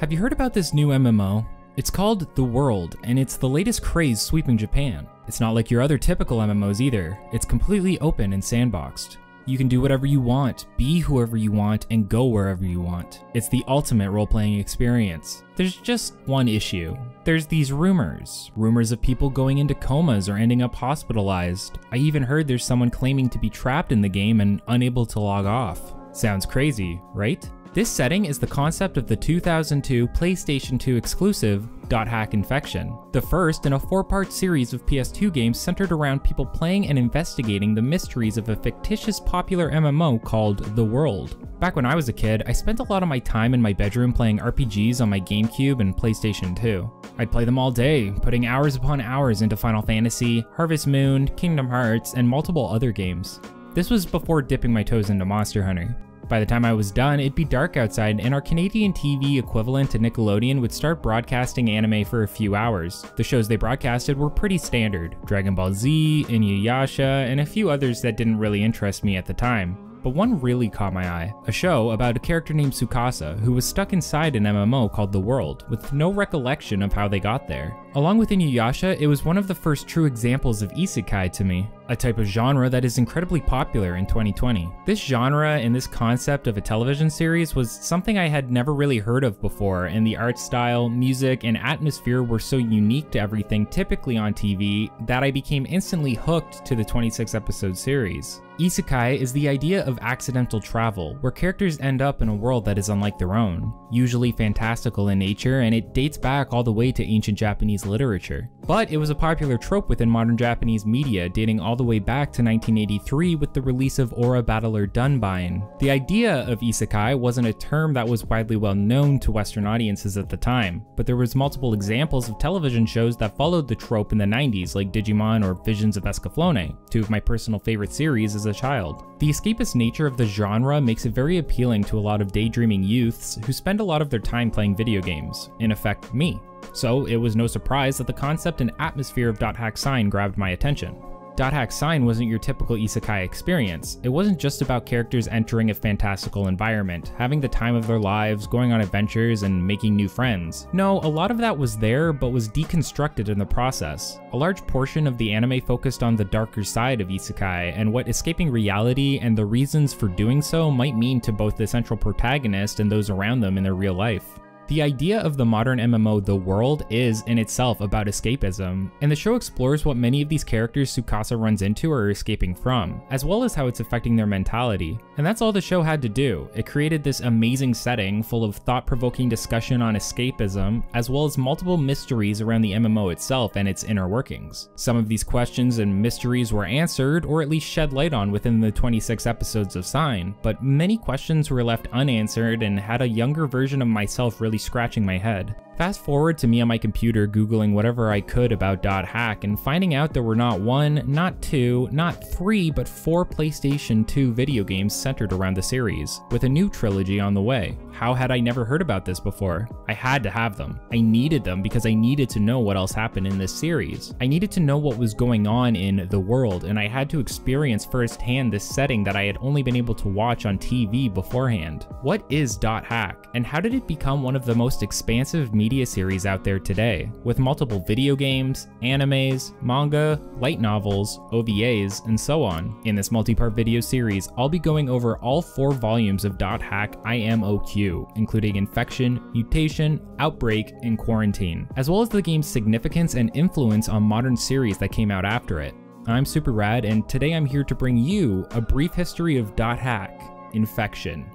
Have you heard about this new MMO? It's called The World, and it's the latest craze sweeping Japan. It's not like your other typical MMOs either, it's completely open and sandboxed. You can do whatever you want, be whoever you want, and go wherever you want. It's the ultimate role playing experience. There's just one issue. There's these rumors. Rumors of people going into comas or ending up hospitalized. I even heard there's someone claiming to be trapped in the game and unable to log off. Sounds crazy, right? This setting is the concept of the 2002 PlayStation 2 exclusive .hack Infection, the first in a four-part series of PS2 games centered around people playing and investigating the mysteries of a fictitious popular MMO called The World. Back when I was a kid, I spent a lot of my time in my bedroom playing RPGs on my GameCube and PlayStation 2. I'd play them all day, putting hours upon hours into Final Fantasy, Harvest Moon, Kingdom Hearts, and multiple other games. This was before dipping my toes into Monster Hunter. By the time I was done, it'd be dark outside, and our Canadian TV equivalent to Nickelodeon would start broadcasting anime for a few hours. The shows they broadcasted were pretty standard Dragon Ball Z, Inuyasha, and a few others that didn't really interest me at the time. But one really caught my eye a show about a character named Tsukasa who was stuck inside an MMO called The World, with no recollection of how they got there. Along with Inuyasha, it was one of the first true examples of isekai to me, a type of genre that is incredibly popular in 2020. This genre and this concept of a television series was something I had never really heard of before, and the art style, music, and atmosphere were so unique to everything typically on TV that I became instantly hooked to the 26 episode series. Isekai is the idea of accidental travel, where characters end up in a world that is unlike their own, usually fantastical in nature, and it dates back all the way to ancient Japanese literature. But it was a popular trope within modern Japanese media, dating all the way back to 1983 with the release of Aura Battler Dunbine. The idea of isekai wasn't a term that was widely well known to Western audiences at the time, but there was multiple examples of television shows that followed the trope in the 90s, like Digimon or Visions of Escaflowne, two of my personal favorite series as a child. The escapist nature of the genre makes it very appealing to a lot of daydreaming youths who spend a lot of their time playing video games, in effect me. So it was no surprise that the concept and atmosphere of Dot .hack sign grabbed my attention. Dot Hack Sign wasn't your typical isekai experience. It wasn't just about characters entering a fantastical environment, having the time of their lives, going on adventures, and making new friends. No, a lot of that was there, but was deconstructed in the process. A large portion of the anime focused on the darker side of isekai, and what escaping reality and the reasons for doing so might mean to both the central protagonist and those around them in their real life. The idea of the modern MMO The World is in itself about escapism, and the show explores what many of these characters Tsukasa runs into or are escaping from, as well as how it's affecting their mentality. And that's all the show had to do. It created this amazing setting full of thought-provoking discussion on escapism, as well as multiple mysteries around the MMO itself and its inner workings. Some of these questions and mysteries were answered, or at least shed light on within the 26 episodes of Sign, but many questions were left unanswered and had a younger version of myself really scratching my head. Fast forward to me on my computer googling whatever I could about dot .hack and finding out there were not one, not two, not three, but four PlayStation 2 video games centered around the series, with a new trilogy on the way. How had I never heard about this before? I had to have them. I needed them because I needed to know what else happened in this series. I needed to know what was going on in the world, and I had to experience firsthand this setting that I had only been able to watch on TV beforehand. What is Dot .hack, and how did it become one of the most expansive media media series out there today, with multiple video games, animes, manga, light novels, OVAs, and so on. In this multi-part video series, I'll be going over all four volumes of Dot .hack IMOQ, including Infection, Mutation, Outbreak, and Quarantine, as well as the game's significance and influence on modern series that came out after it. I'm Super Rad, and today I'm here to bring you a brief history of Dot .hack, Infection.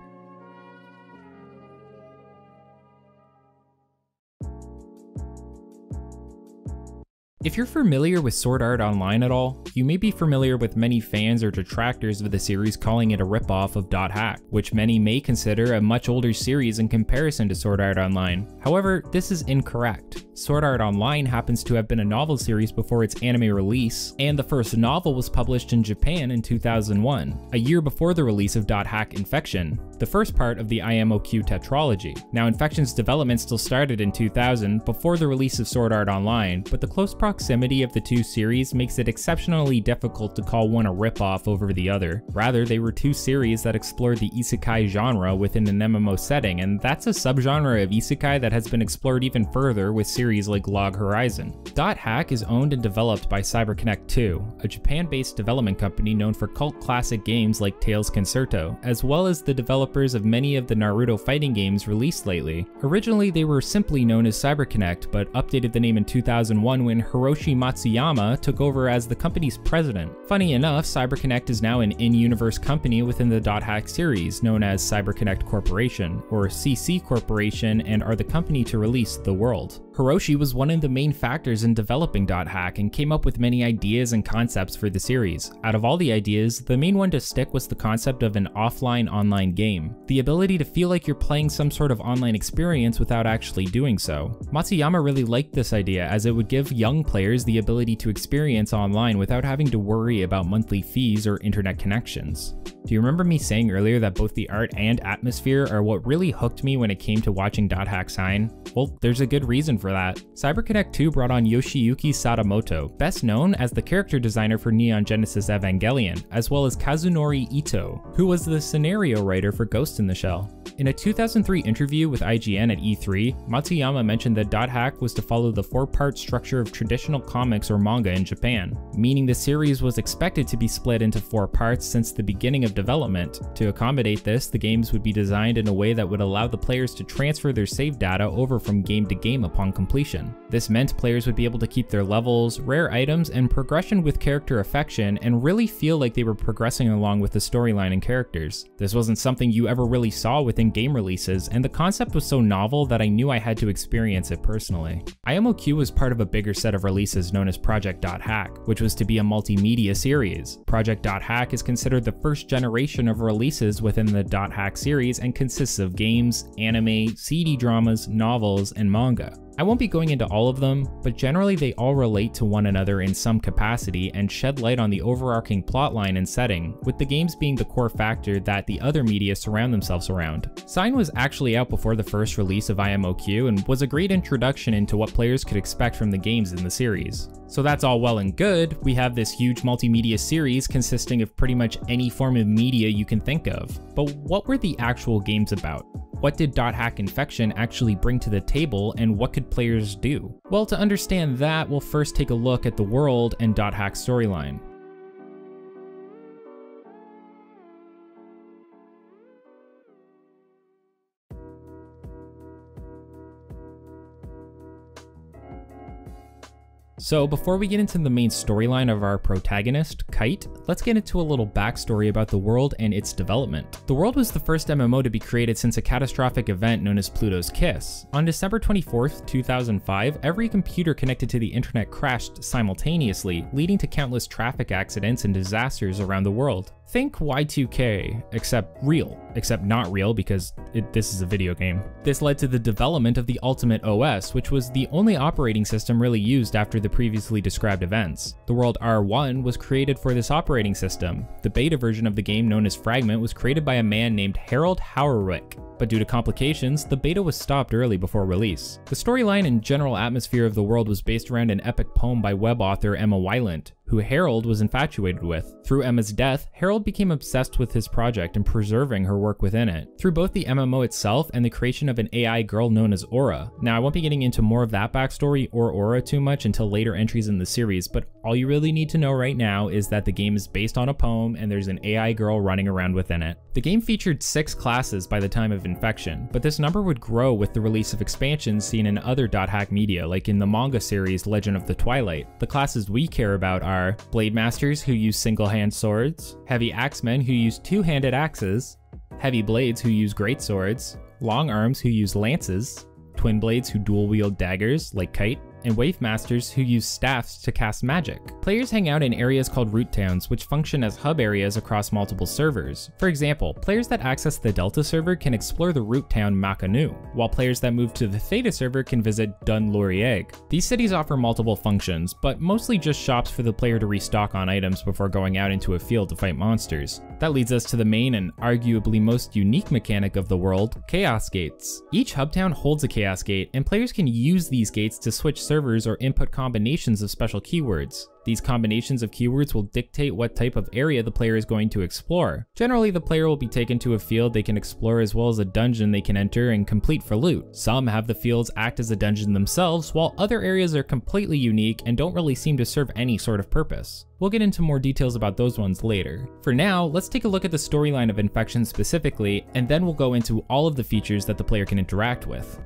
If you're familiar with Sword Art Online at all, you may be familiar with many fans or detractors of the series calling it a ripoff of Dot .hack, which many may consider a much older series in comparison to Sword Art Online. However, this is incorrect. Sword Art Online happens to have been a novel series before its anime release, and the first novel was published in Japan in 2001, a year before the release of Dot .hack Infection, the first part of the IMOQ tetralogy. Now Infection's development still started in 2000 before the release of Sword Art Online, but the close proximity of the two series makes it exceptionally difficult to call one a ripoff over the other. Rather, they were two series that explored the isekai genre within an MMO setting, and that's a subgenre of isekai that has been explored even further with series like Log Horizon. Dot Hack is owned and developed by CyberConnect 2, a Japan-based development company known for cult classic games like Tail Concerto, as well as the developers of many of the Naruto fighting games released lately. Originally, they were simply known as CyberConnect, but updated the name in 2001 when Matsuyama took over as the company's president. Funny enough, CyberConnect is now an in-universe company within the Hack series, known as CyberConnect Corporation, or CC Corporation, and are the company to release The World. Hiroshi was one of the main factors in developing Dot Hack and came up with many ideas and concepts for the series. Out of all the ideas, the main one to stick was the concept of an offline online game. The ability to feel like you're playing some sort of online experience without actually doing so. Matsuyama really liked this idea as it would give young players the ability to experience online without having to worry about monthly fees or internet connections. Do you remember me saying earlier that both the art and atmosphere are what really hooked me when it came to watching Dot Hack Sign? Well, there's a good reason for that. CyberConnect 2 brought on Yoshiyuki Sadamoto, best known as the character designer for Neon Genesis Evangelion, as well as Kazunori Ito, who was the scenario writer for Ghost in the Shell. In a 2003 interview with IGN at E3, Matsuyama mentioned that Dot Hack was to follow the four-part structure of traditional comics or manga in Japan, meaning the series was expected to be split into four parts since the beginning of development. To accommodate this, the games would be designed in a way that would allow the players to transfer their save data over from game to game upon completion. This meant players would be able to keep their levels, rare items, and progression with character affection and really feel like they were progressing along with the storyline and characters. This wasn't something you ever really saw within game releases, and the concept was so novel that I knew I had to experience it personally. IMOQ was part of a bigger set of releases known as Project Hack, which was to be a multimedia series. Project Hack is considered the first generation of releases within the Dot Hack series and consists of games, anime, CD dramas, novels, and manga. I won't be going into all of them, but generally they all relate to one another in some capacity and shed light on the overarching plotline and setting, with the games being the core factor that the other media surround themselves around. Sign was actually out before the first release of IMOQ and was a great introduction into what players could expect from the games in the series. So that's all well and good, we have this huge multimedia series consisting of pretty much any form of media you can think of. But what were the actual games about? What did Dot Hack Infection actually bring to the table and what could players do? Well, to understand that, we'll first take a look at the world and Dot Hack's storyline. So before we get into the main storyline of our protagonist, Kite, let's get into a little backstory about the world and its development. The world was the first MMO to be created since a catastrophic event known as Pluto's Kiss. On December 24th, 2005, every computer connected to the internet crashed simultaneously, leading to countless traffic accidents and disasters around the world. Think Y2K, except real, except not real because it, this is a video game. This led to the development of the Ultimate OS, which was the only operating system really used after the previously described events. The world R1 was created for this operating system. The beta version of the game known as Fragment was created by a man named Harold Hoerwick, but due to complications, the beta was stopped early before release. The storyline and general atmosphere of the world was based around an epic poem by web author Emma Wielant, who Harold was infatuated with. Through Emma's death, Harold became obsessed with his project and preserving her work within it, through both the MMO itself and the creation of an AI girl known as Aura. Now, I won't be getting into more of that backstory or Aura too much until later entries in the series, but all you really need to know right now is that the game is based on a poem and there's an AI girl running around within it. The game featured six classes by the time of infection, but this number would grow with the release of expansions seen in other dot .hack media, like in the manga series Legend of the Twilight. The classes we care about are Blade Masters who use single-hand swords, Heavy Axemen who use two-handed axes, Heavy Blades who use great swords, Long Arms who use lances, Twin Blades who dual-wield daggers like Kite, and Wave Masters who use staffs to cast magic. Players hang out in areas called root towns, which function as hub areas across multiple servers. For example, players that access the Delta server can explore the root town Mac Anu, while players that move to the Theta server can visit Dun Loireag. These cities offer multiple functions, but mostly just shops for the player to restock on items before going out into a field to fight monsters. That leads us to the main and arguably most unique mechanic of the world, Chaos Gates. Each hub town holds a Chaos Gate, and players can use these gates to switch servers servers or input combinations of special keywords. These combinations of keywords will dictate what type of area the player is going to explore. Generally, the player will be taken to a field they can explore as well as a dungeon they can enter and complete for loot. Some have the fields act as a dungeon themselves, while other areas are completely unique and don't really seem to serve any sort of purpose. We'll get into more details about those ones later. For now, let's take a look at the storyline of Infection specifically, and then we'll go into all of the features that the player can interact with.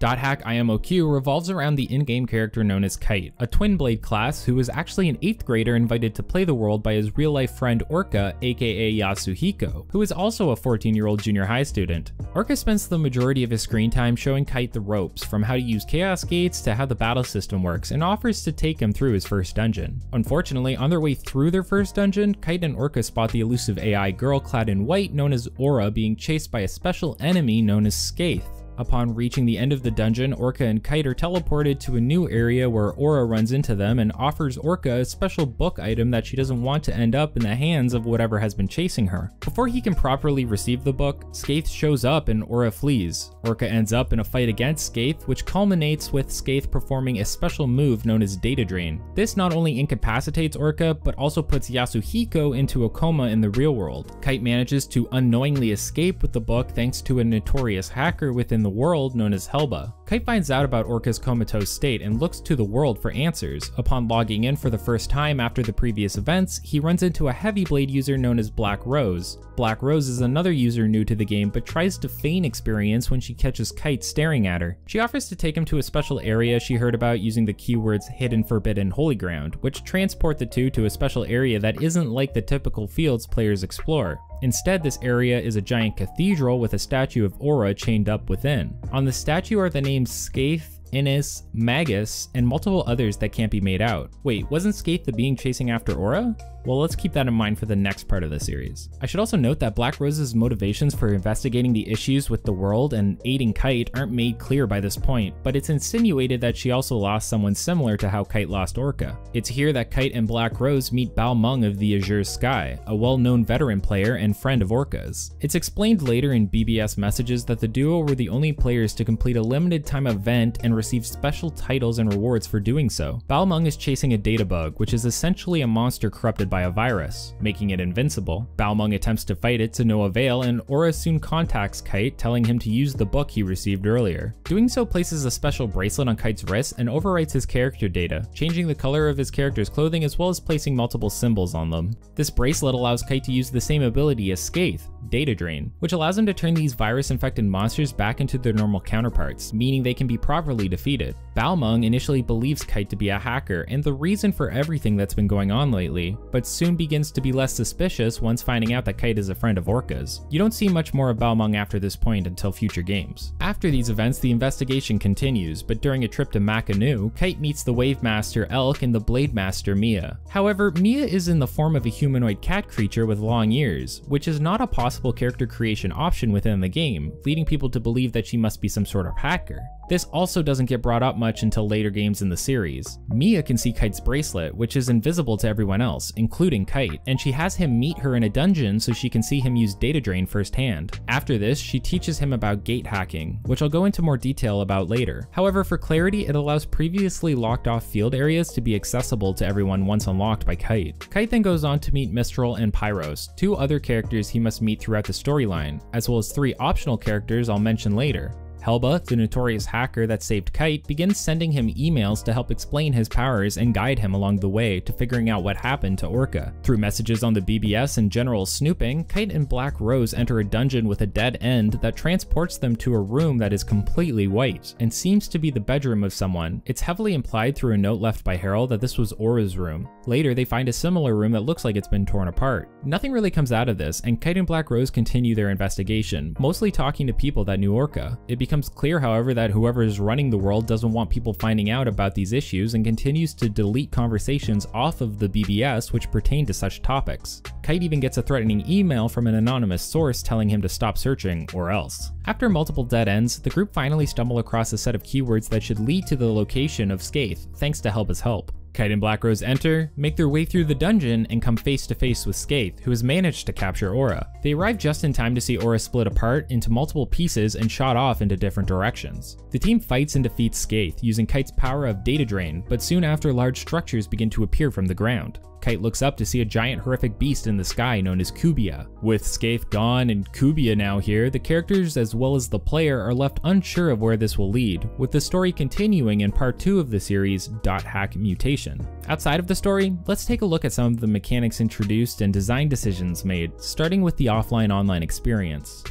Hack IMOQ revolves around the in-game character known as Kite, a twin blade class who is actually an 8th grader invited to play the world by his real-life friend Orca, aka Yasuhiko, who is also a 14-year-old junior high student. Orca spends the majority of his screen time showing Kite the ropes, from how to use chaos gates to how the battle system works, and offers to take him through his first dungeon. Unfortunately, on their way through their first dungeon, Kite and Orca spot the elusive AI girl clad in white known as Aura being chased by a special enemy known as Skeith. Upon reaching the end of the dungeon, Orca and Kite are teleported to a new area where Aura runs into them and offers Orca a special book item that she doesn't want to end up in the hands of whatever has been chasing her. Before he can properly receive the book, Skeith shows up and Aura flees. Orca ends up in a fight against Skeith, which culminates with Skeith performing a special move known as Data Drain. This not only incapacitates Orca, but also puts Yasuhiko into a coma in the real world. Kite manages to unknowingly escape with the book thanks to a notorious hacker within the world known as Helba. Kite finds out about Orca's comatose state and looks to the world for answers. Upon logging in for the first time after the previous events, he runs into a heavy blade user known as Black Rose. Black Rose is another user new to the game but tries to feign experience when she catches Kite staring at her. She offers to take him to a special area she heard about using the keywords hidden, forbidden, holy ground, which transport the two to a special area that isn't like the typical fields players explore. Instead, this area is a giant cathedral with a statue of Aura chained up within. On the statue are the names Skeith, Innis, Magus, and multiple others that can't be made out. Wait, wasn't Skeith the being chasing after Aura? Well, let's keep that in mind for the next part of the series. I should also note that Black Rose's motivations for investigating the issues with the world and aiding Kite aren't made clear by this point, but it's insinuated that she also lost someone similar to how Kite lost Orca. It's here that Kite and Black Rose meet Balmung of the Azure Sky, a well-known veteran player and friend of Orca's. It's explained later in BBS messages that the duo were the only players to complete a limited time event and receive special titles and rewards for doing so. Balmung is chasing a data bug, which is essentially a monster corrupted by a virus, making it invincible. Balmung attempts to fight it to no avail, and Aura soon contacts Kite, telling him to use the book he received earlier. Doing so places a special bracelet on Kite's wrist and overwrites his character data, changing the color of his character's clothing as well as placing multiple symbols on them. This bracelet allows Kite to use the same ability as Skeith, Data Drain, which allows him to turn these virus-infected monsters back into their normal counterparts, meaning they can be properly defeated. Balmung initially believes Kite to be a hacker and the reason for everything that's been going on lately, but but soon begins to be less suspicious once finding out that Kite is a friend of Orca's. You don't see much more of Balmung after this point until future games. After these events, the investigation continues, but during a trip to Mac Anu, Kite meets the Wave Master Elk and the Blade Master Mia. However, Mia is in the form of a humanoid cat creature with long ears, which is not a possible character creation option within the game, leading people to believe that she must be some sort of hacker. This also doesn't get brought up much until later games in the series. Mia can see Kite's bracelet, which is invisible to everyone else, including Kite, and she has him meet her in a dungeon so she can see him use data drain firsthand. After this, she teaches him about gate hacking, which I'll go into more detail about later. However, for clarity, it allows previously locked off field areas to be accessible to everyone once unlocked by Kite. Kite then goes on to meet Mistral and Piros, two other characters he must meet throughout the storyline, as well as three optional characters I'll mention later. Helba, the notorious hacker that saved Kite, begins sending him emails to help explain his powers and guide him along the way to figuring out what happened to Orca. Through messages on the BBS and general snooping, Kite and Black Rose enter a dungeon with a dead end that transports them to a room that is completely white and seems to be the bedroom of someone. It's heavily implied through a note left by Harold that this was Aura's room. Later, they find a similar room that looks like it's been torn apart. Nothing really comes out of this, and Kite and Black Rose continue their investigation, mostly talking to people that knew Orca. It becomes clear, however, that whoever is running the world doesn't want people finding out about these issues and continues to delete conversations off of the BBS which pertain to such topics. Kite even gets a threatening email from an anonymous source telling him to stop searching, or else. After multiple dead ends, the group finally stumble across a set of keywords that should lead to the location of Skeith, thanks to Helba's help. Kite and Black Rose enter, make their way through the dungeon, and come face to face with Skeith, who has managed to capture Aura. They arrive just in time to see Aura split apart into multiple pieces and shot off into different directions. The team fights and defeats Skeith using Kite's power of data drain, but soon after large structures begin to appear from the ground. Kite looks up to see a giant horrific beast in the sky known as Kubia. With Skeith gone and Kubia now here, the characters as well as the player are left unsure of where this will lead, with the story continuing in part 2 of the series, Dot Hack Mutation. Outside of the story, let's take a look at some of the mechanics introduced and design decisions made, starting with the offline-online experience.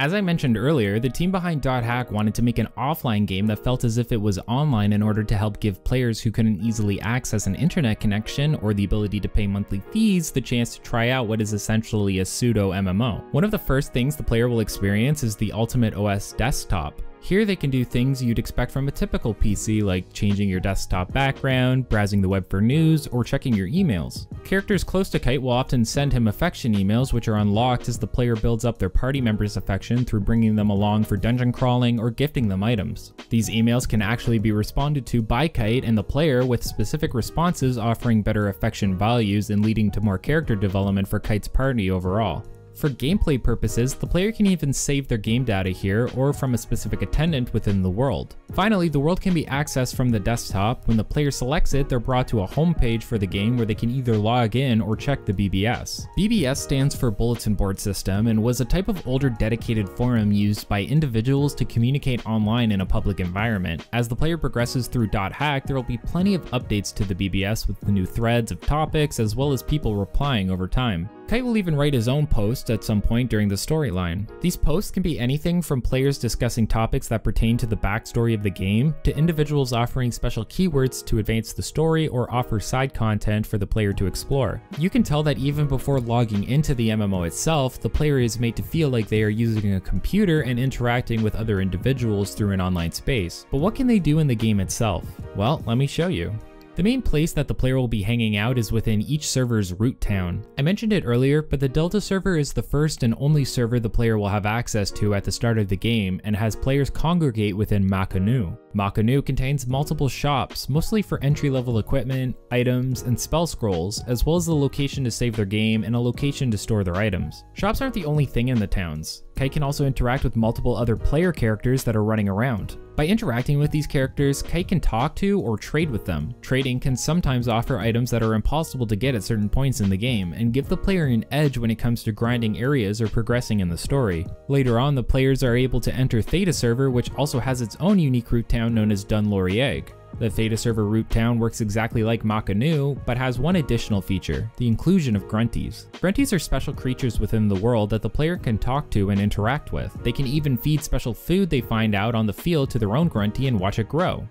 As I mentioned earlier, the team behind Dot Hack wanted to make an offline game that felt as if it was online in order to help give players who couldn't easily access an internet connection or the ability to pay monthly fees the chance to try out what is essentially a pseudo MMO. One of the first things the player will experience is the Ultimate OS desktop, here they can do things you'd expect from a typical PC like changing your desktop background, browsing the web for news, or checking your emails. Characters close to Kite will often send him affection emails which are unlocked as the player builds up their party members' affection through bringing them along for dungeon crawling or gifting them items. These emails can actually be responded to by Kite and the player with specific responses offering better affection values and leading to more character development for Kite's party overall. For gameplay purposes, the player can even save their game data here or from a specific attendant within the world. Finally, the world can be accessed from the desktop. When the player selects it, they're brought to a home page for the game where they can either log in or check the BBS. BBS stands for Bulletin Board System and was a type of older dedicated forum used by individuals to communicate online in a public environment. As the player progresses through Hack, there will be plenty of updates to the BBS with the new threads of topics as well as people replying over time. Kite will even write his own post at some point during the storyline. These posts can be anything from players discussing topics that pertain to the backstory of the game, to individuals offering special keywords to advance the story or offer side content for the player to explore. You can tell that even before logging into the MMO itself, the player is made to feel like they are using a computer and interacting with other individuals through an online space. But what can they do in the game itself? Well, let me show you. The main place that the player will be hanging out is within each server's root town. I mentioned it earlier, but the Delta server is the first and only server the player will have access to at the start of the game and has players congregate within Mac Anu. Mac Anu contains multiple shops, mostly for entry-level equipment, items, and spell scrolls, as well as the location to save their game and a location to store their items. Shops aren't the only thing in the towns. Kite can also interact with multiple other player characters that are running around. By interacting with these characters, Kite can talk to or trade with them. Trading can sometimes offer items that are impossible to get at certain points in the game, and give the player an edge when it comes to grinding areas or progressing in the story. Later on, the players are able to enter Theta server, which also has its own unique town known as Dun Loireag. The Theta server root town works exactly like Mac Anu, but has one additional feature, the inclusion of grunties. Grunties are special creatures within the world that the player can talk to and interact with. They can even feed special food they find out on the field to their own grunty and watch it grow.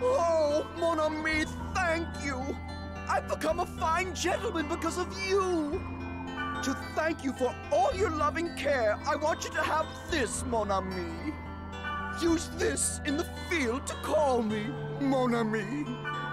Oh, mon ami, thank you! I've become a fine gentleman because of you! To thank you for all your loving care, I want you to have this, mon ami. Use this in the field to call me, mon ami.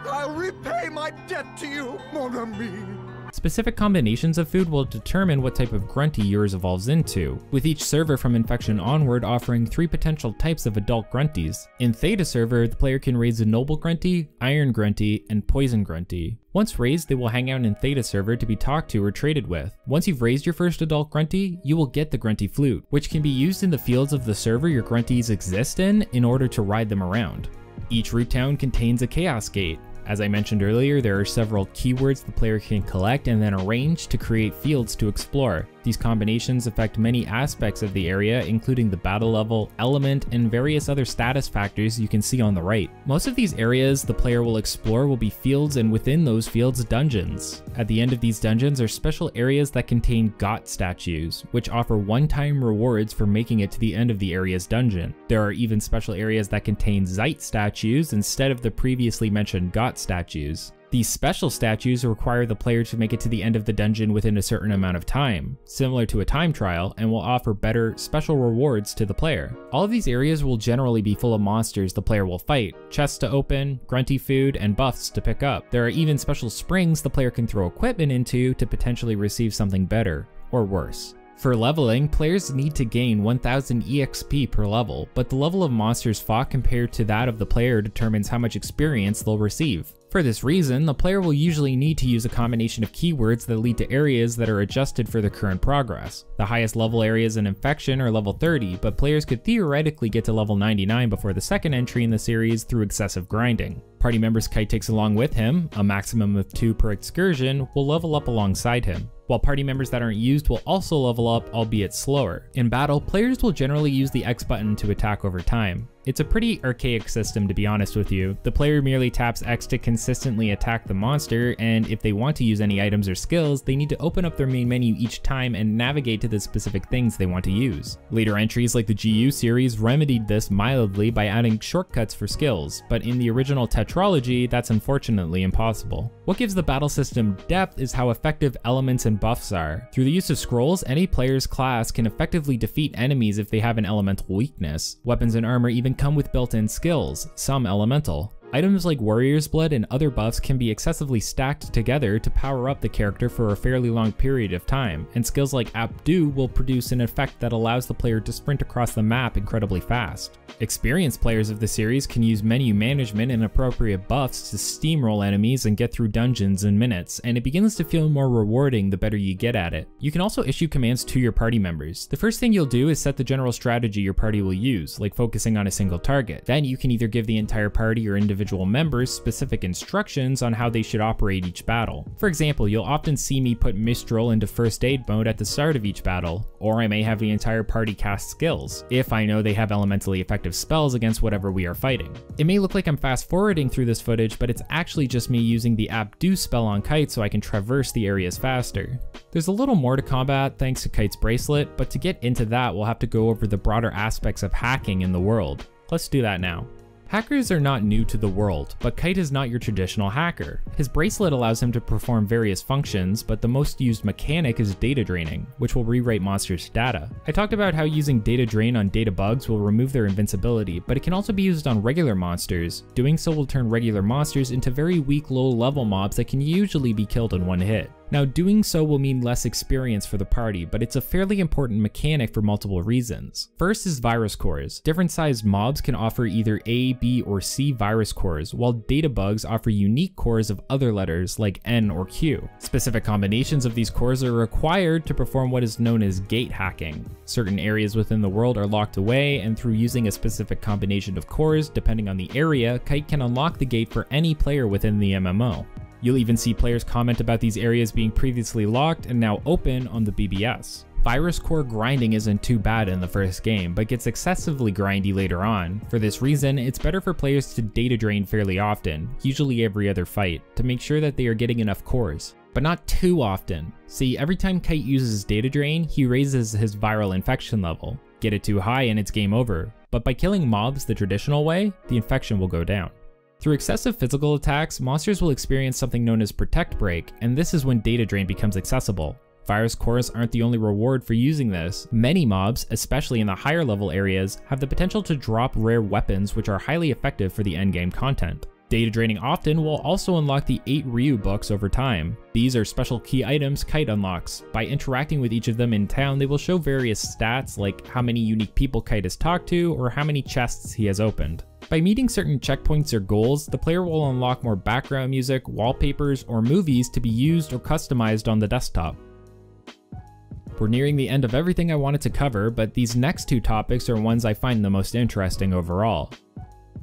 I'll repay my debt to you, mon ami. Specific combinations of food will determine what type of grunty yours evolves into, with each server from infection onward offering three potential types of adult grunties. In Theta server, the player can raise a noble grunty, iron grunty, and poison grunty. Once raised, they will hang out in Theta server to be talked to or traded with. Once you've raised your first adult grunty, you will get the grunty flute, which can be used in the fields of the server your grunties exist in in order to ride them around. Each root town contains a chaos gate, as I mentioned earlier, there are several keywords the player can collect and then arrange to create fields to explore. These combinations affect many aspects of the area, including the battle level, element, and various other status factors you can see on the right. Most of these areas the player will explore will be fields and within those fields dungeons. At the end of these dungeons are special areas that contain GOT statues, which offer one-time rewards for making it to the end of the area's dungeon. There are even special areas that contain Zeit statues instead of the previously mentioned GOT statues. These special statues require the player to make it to the end of the dungeon within a certain amount of time, similar to a time trial, and will offer better special rewards to the player. All of these areas will generally be full of monsters the player will fight, chests to open, grunty food, and buffs to pick up. There are even special springs the player can throw equipment into to potentially receive something better, or worse. For leveling, players need to gain 1000 EXP per level, but the level of monsters fought compared to that of the player determines how much experience they'll receive. For this reason, the player will usually need to use a combination of keywords that lead to areas that are adjusted for the current progress. The highest level areas in Infection are level 30, but players could theoretically get to level 99 before the second entry in the series through excessive grinding. Party members Kite takes along with him, a maximum of 2 per excursion, will level up alongside him while party members that aren't used will also level up, albeit slower. In battle, players will generally use the X button to attack over time. It's a pretty archaic system to be honest with you. The player merely taps X to consistently attack the monster, and if they want to use any items or skills, they need to open up their main menu each time and navigate to the specific things they want to use. Later entries like the GU series remedied this mildly by adding shortcuts for skills, but in the original Tetralogy, that's unfortunately impossible. What gives the battle system depth is how effective elements and buffs are. Through the use of scrolls, any player's class can effectively defeat enemies if they have an elemental weakness. Weapons and armor come with built-in skills, some elemental. Items like Warrior's Blood and other buffs can be excessively stacked together to power up the character for a fairly long period of time, and skills like Abdu will produce an effect that allows the player to sprint across the map incredibly fast. Experienced players of the series can use menu management and appropriate buffs to steamroll enemies and get through dungeons in minutes, and it begins to feel more rewarding the better you get at it. You can also issue commands to your party members. The first thing you'll do is set the general strategy your party will use, like focusing on a single target. Then you can either give the entire party or individual individual members specific instructions on how they should operate each battle. For example, you'll often see me put Mistral into first aid mode at the start of each battle, or I may have the entire party cast skills, if I know they have elementally effective spells against whatever we are fighting. It may look like I'm fast forwarding through this footage, but it's actually just me using the Abdu spell on Kite so I can traverse the areas faster. There's a little more to combat thanks to Kite's bracelet, but to get into that we'll have to go over the broader aspects of hacking in the world. Let's do that now. Hackers are not new to the world, but Kite is not your traditional hacker. His bracelet allows him to perform various functions, but the most used mechanic is data draining, which will rewrite monsters' data. I talked about how using data drain on data bugs will remove their invincibility, but it can also be used on regular monsters. Doing so will turn regular monsters into very weak low level mobs that can usually be killed in one hit. Now doing so will mean less experience for the party, but it's a fairly important mechanic for multiple reasons. First is virus cores. Different sized mobs can offer either A, B, or C virus cores, while data bugs offer unique cores of other letters like N or Q. Specific combinations of these cores are required to perform what is known as gate hacking. Certain areas within the world are locked away, and through using a specific combination of cores, depending on the area, Kite can unlock the gate for any player within the MMO. You'll even see players comment about these areas being previously locked and now open on the BBS. Virus core grinding isn't too bad in the first game, but gets excessively grindy later on. For this reason, it's better for players to data drain fairly often, usually every other fight, to make sure that they are getting enough cores. But not too often. See, every time Kite uses data drain, he raises his viral infection level. Get it too high and it's game over, but by killing mobs the traditional way, the infection will go down. Through excessive physical attacks, monsters will experience something known as Protect Break, and this is when data drain becomes accessible. Virus cores aren't the only reward for using this. Many mobs, especially in the higher level areas, have the potential to drop rare weapons which are highly effective for the endgame content. Data draining often will also unlock the 8 Ryu books over time. These are special key items Kite unlocks. By interacting with each of them in town, they will show various stats like how many unique people Kite has talked to or how many chests he has opened. By meeting certain checkpoints or goals, the player will unlock more background music, wallpapers, or movies to be used or customized on the desktop. We're nearing the end of everything I wanted to cover, but these next two topics are ones I find the most interesting overall.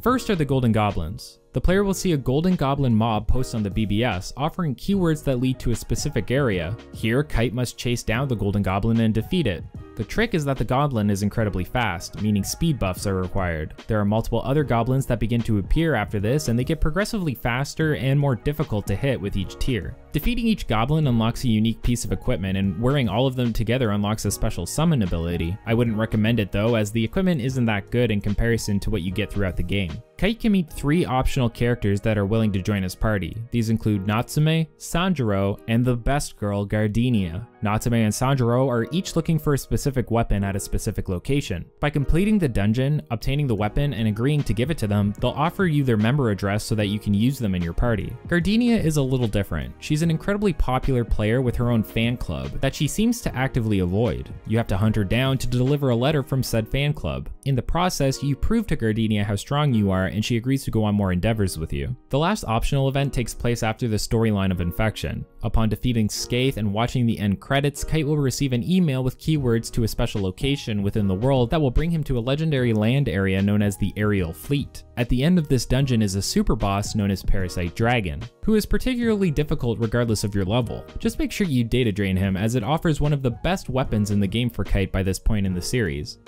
First are the Golden Goblins. The player will see a Golden Goblin mob post on the BBS, offering keywords that lead to a specific area. Here, Kite must chase down the Golden Goblin and defeat it. The trick is that the goblin is incredibly fast, meaning speed buffs are required. There are multiple other goblins that begin to appear after this, and they get progressively faster and more difficult to hit with each tier. Defeating each goblin unlocks a unique piece of equipment, and wearing all of them together unlocks a special summon ability. I wouldn't recommend it though, as the equipment isn't that good in comparison to what you get throughout the game. Kite can meet three optional characters that are willing to join his party. These include Natsume, Sanjuro, and the best girl, Gardenia. Natsume and Sanjuro are each looking for a specific weapon at a specific location. By completing the dungeon, obtaining the weapon, and agreeing to give it to them, they'll offer you their member address so that you can use them in your party. Gardenia is a little different. She's an incredibly popular player with her own fan club that she seems to actively avoid. You have to hunt her down to deliver a letter from said fan club. In the process, you prove to Gardenia how strong you are and she agrees to go on more endeavors with you. The last optional event takes place after the storyline of Infection. Upon defeating Skaith and watching the end credits, Kite will receive an email with keywords to a special location within the world that will bring him to a legendary land area known as the Aerial Fleet. At the end of this dungeon is a super boss known as Parasite Dragon, who is particularly difficult regardless of your level. Just make sure you data drain him as it offers one of the best weapons in the game for Kite by this point in the series.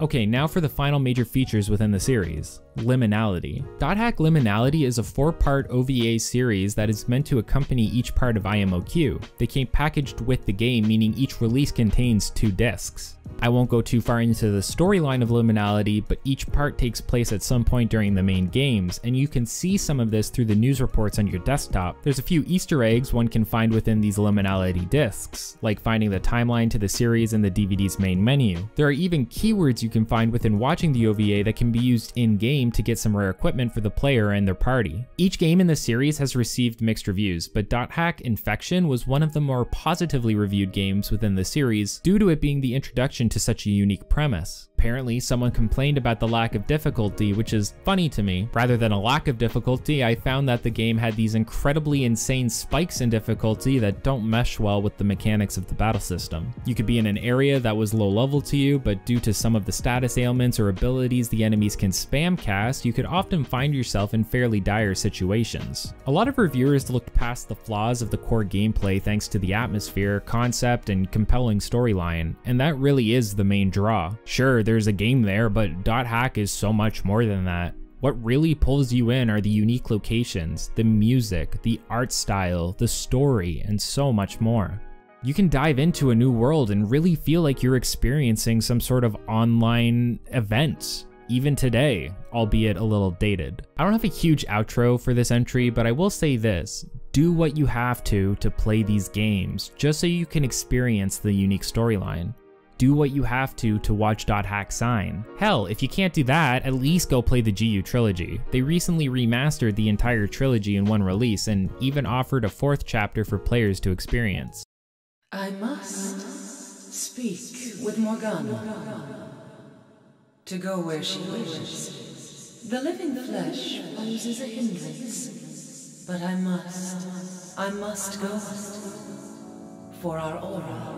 Okay, now for the final major features within the series. Liminality. Dot Hack Liminality is a four-part OVA series that is meant to accompany each part of IMOQ. They came packaged with the game, meaning each release contains two discs. I won't go too far into the storyline of Liminality, but each part takes place at some point during the main games, and you can see some of this through the news reports on your desktop. There's a few easter eggs one can find within these Liminality discs, like finding the timeline to the series in the DVD's main menu. There are even keywords you can find within watching the OVA that can be used in-game to get some rare equipment for the player and their party. Each game in the series has received mixed reviews, but Dot Hack Infection was one of the more positively reviewed games within the series due to it being the introduction to such a unique premise. Apparently, someone complained about the lack of difficulty, which is funny to me. Rather than a lack of difficulty, I found that the game had these incredibly insane spikes in difficulty that don't mesh well with the mechanics of the battle system. You could be in an area that was low level to you, but due to some of the status ailments or abilities the enemies can spam cast, you could often find yourself in fairly dire situations. A lot of reviewers looked past the flaws of the core gameplay thanks to the atmosphere, concept, and compelling storyline, and that really is the main draw. Sure, there's a game there, but Dot Hack is so much more than that. What really pulls you in are the unique locations, the music, the art style, the story, and so much more. You can dive into a new world and really feel like you're experiencing some sort of online event, even today, albeit a little dated. I don't have a huge outro for this entry, but I will say this. Do what you have to to play these games, just so you can experience the unique storyline do what you have to to watch Hack sign. Hell, if you can't do that, at least go play the GU trilogy. They recently remastered the entire trilogy in one release and even offered a fourth chapter for players to experience. I must speak with Morgana to go where she wishes. The living flesh poses a hindrance, but I must, I must go for our aura.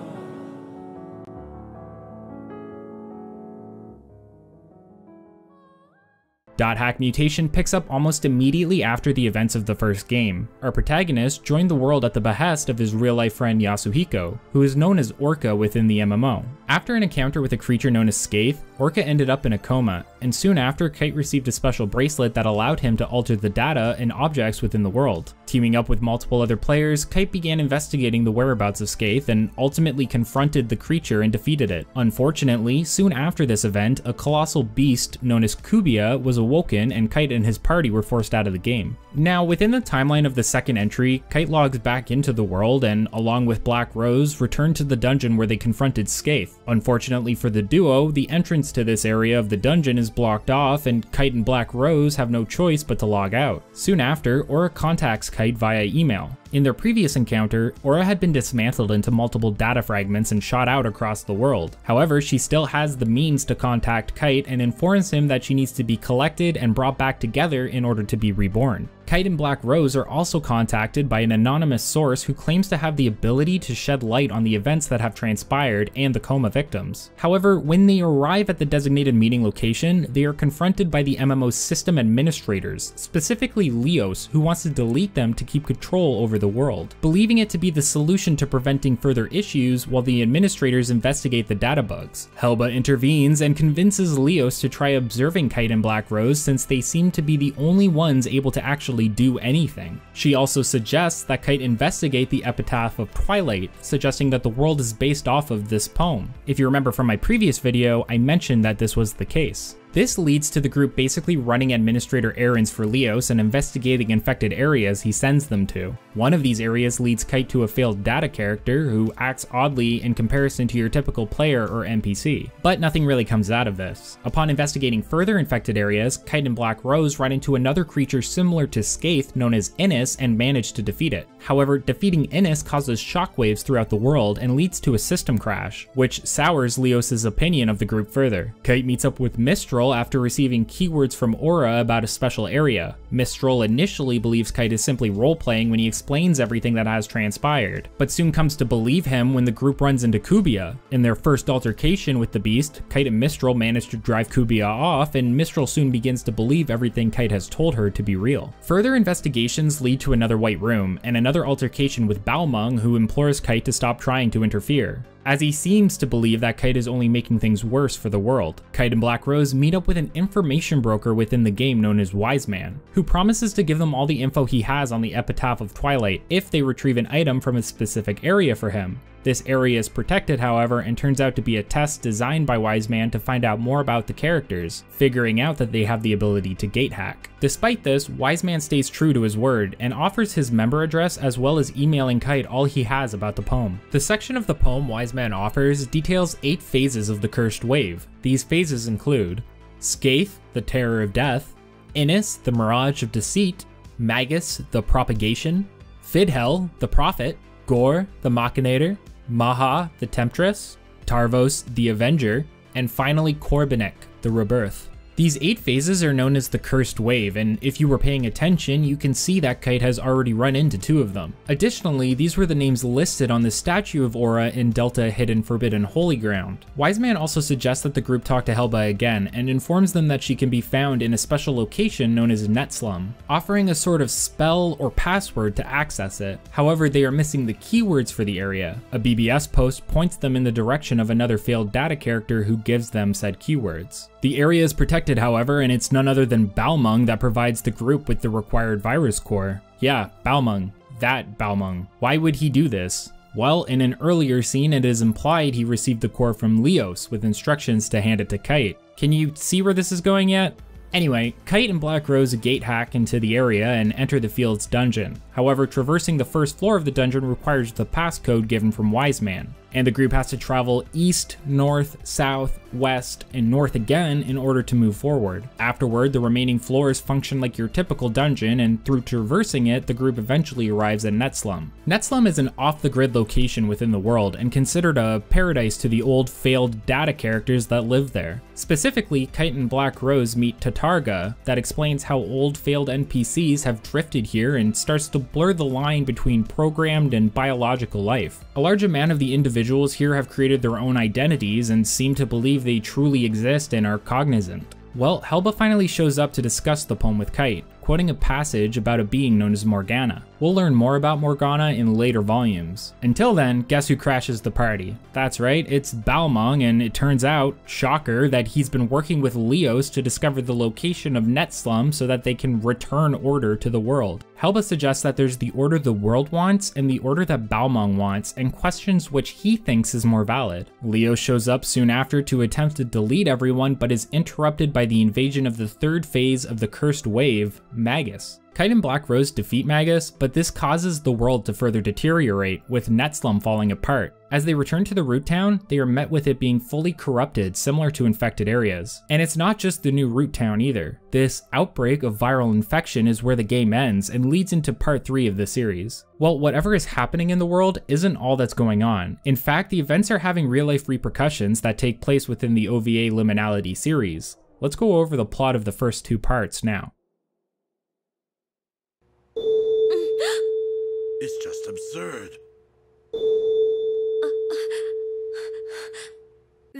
Hack Mutation picks up almost immediately after the events of the first game. Our protagonist joined the world at the behest of his real-life friend Yasuhiko, who is known as Orca within the MMO. After an encounter with a creature known as Skeith, Orca ended up in a coma, and soon after Kite received a special bracelet that allowed him to alter the data and objects within the world. Teaming up with multiple other players, Kite began investigating the whereabouts of Skeith and ultimately confronted the creature and defeated it. Unfortunately, soon after this event, a colossal beast known as Kubia was awoken and Kite and his party were forced out of the game. Now, within the timeline of the second entry, Kite logs back into the world and, along with Black Rose, returned to the dungeon where they confronted Skeith. Unfortunately for the duo, the entrance to this area of the dungeon is blocked off and Kite and Black Rose have no choice but to log out. Soon after, Aura contacts Kite via email. In their previous encounter, Aura had been dismantled into multiple data fragments and shot out across the world. However, she still has the means to contact Kite and informs him that she needs to be collected and brought back together in order to be reborn. Kite and Black Rose are also contacted by an anonymous source who claims to have the ability to shed light on the events that have transpired and the coma victims. However, when they arrive at the designated meeting location, they are confronted by the MMO's system administrators, specifically Lios, who wants to delete them to keep control over the world, believing it to be the solution to preventing further issues while the administrators investigate the data bugs. Helba intervenes and convinces Lios to try observing Kite and Black Rose since they seem to be the only ones able to actually do anything. She also suggests that Kite investigate the epitaph of Twilight, suggesting that the world is based off of this poem. If you remember from my previous video, I mentioned that this was the case. This leads to the group basically running administrator errands for Lios and investigating infected areas he sends them to. One of these areas leads Kite to a failed data character who acts oddly in comparison to your typical player or NPC. But nothing really comes out of this. Upon investigating further infected areas, Kite and Black Rose run into another creature similar to Skeith known as Innis and manage to defeat it. However, defeating Innis causes shockwaves throughout the world and leads to a system crash, which sours Lios' opinion of the group further. Kite meets up with Mistral after receiving keywords from Aura about a special area. Mistral initially believes Kite is simply role-playing when he explains everything that has transpired, but soon comes to believe him when the group runs into Kubia. In their first altercation with the beast, Kite and Mistral manage to drive Kubia off, and Mistral soon begins to believe everything Kite has told her to be real. Further investigations lead to another white room, and another altercation with Balmung who implores Kite to stop trying to interfere as he seems to believe that Kite is only making things worse for the world. Kite and Black Rose meet up with an information broker within the game known as Wiseman, who promises to give them all the info he has on the Epitaph of Twilight if they retrieve an item from a specific area for him. This area is protected, however, and turns out to be a test designed by Wiseman to find out more about the characters, figuring out that they have the ability to gate hack. Despite this, Wiseman stays true to his word and offers his member address as well as emailing Kite all he has about the poem. The section of the poem Wiseman offers details eight phases of the Cursed Wave. These phases include Skeith, the Terror of Death, Innis, the Mirage of Deceit, Magus, the Propagation, Fidchell, the Prophet, Gorre, the Machinator, Macha, the Temptress, Tarvos, the Avenger, and finally Corbenik, the Rebirth. These eight phases are known as the Cursed Wave, and if you were paying attention, you can see that Kite has already run into two of them. Additionally, these were the names listed on the statue of Aura in Delta Hidden Forbidden Holy Ground. Wiseman also suggests that the group talk to Helba again, and informs them that she can be found in a special location known as Netslum, offering a sort of spell or password to access it. However, they are missing the keywords for the area. A BBS post points them in the direction of another failed data character who gives them said keywords. The area is protected, however, and it's none other than Balmung that provides the group with the required virus core. Yeah, Balmung. That Balmung. Why would he do this? Well, in an earlier scene, it is implied he received the core from Lios with instructions to hand it to Kite. Can you see where this is going yet? Anyway, Kite and Black Rose gate hack into the area and enter the field's dungeon. However, traversing the first floor of the dungeon requires the passcode given from Wiseman and the group has to travel east, north, south, west, and north again in order to move forward. Afterward, the remaining floors function like your typical dungeon, and through traversing it, the group eventually arrives at Netslum. Netslum is an off-the-grid location within the world, and considered a paradise to the old failed data characters that live there. Specifically, Kite and Black Rose meet Tartarga, that explains how old failed NPCs have drifted here and starts to blur the line between programmed and biological life. A large amount of the individuals here have created their own identities and seem to believe they truly exist and are cognizant. Well, Helba finally shows up to discuss the poem with Kite, quoting a passage about a being known as Morgana. We'll learn more about Morgana in later volumes. Until then, guess who crashes the party? That's right, it's Balmung, and it turns out, shocker, that he's been working with Lios to discover the location of Netslum so that they can return order to the world. Helba suggests that there's the order the world wants and the order that Balmung wants, and questions which he thinks is more valid. Leo shows up soon after to attempt to delete everyone, but is interrupted by the invasion of the third phase of the Cursed Wave, Magus. Kite and Black Rose defeat Magus, but this causes the world to further deteriorate, with Netslum falling apart. As they return to the root town, they are met with it being fully corrupted, similar to infected areas. And it's not just the new root town either. This outbreak of viral infection is where the game ends and leads into part 3 of the series. Well, whatever is happening in the world isn't all that's going on. In fact, the events are having real life repercussions that take place within the OVA Liminality series. Let's go over the plot of the first two parts now. It's just absurd.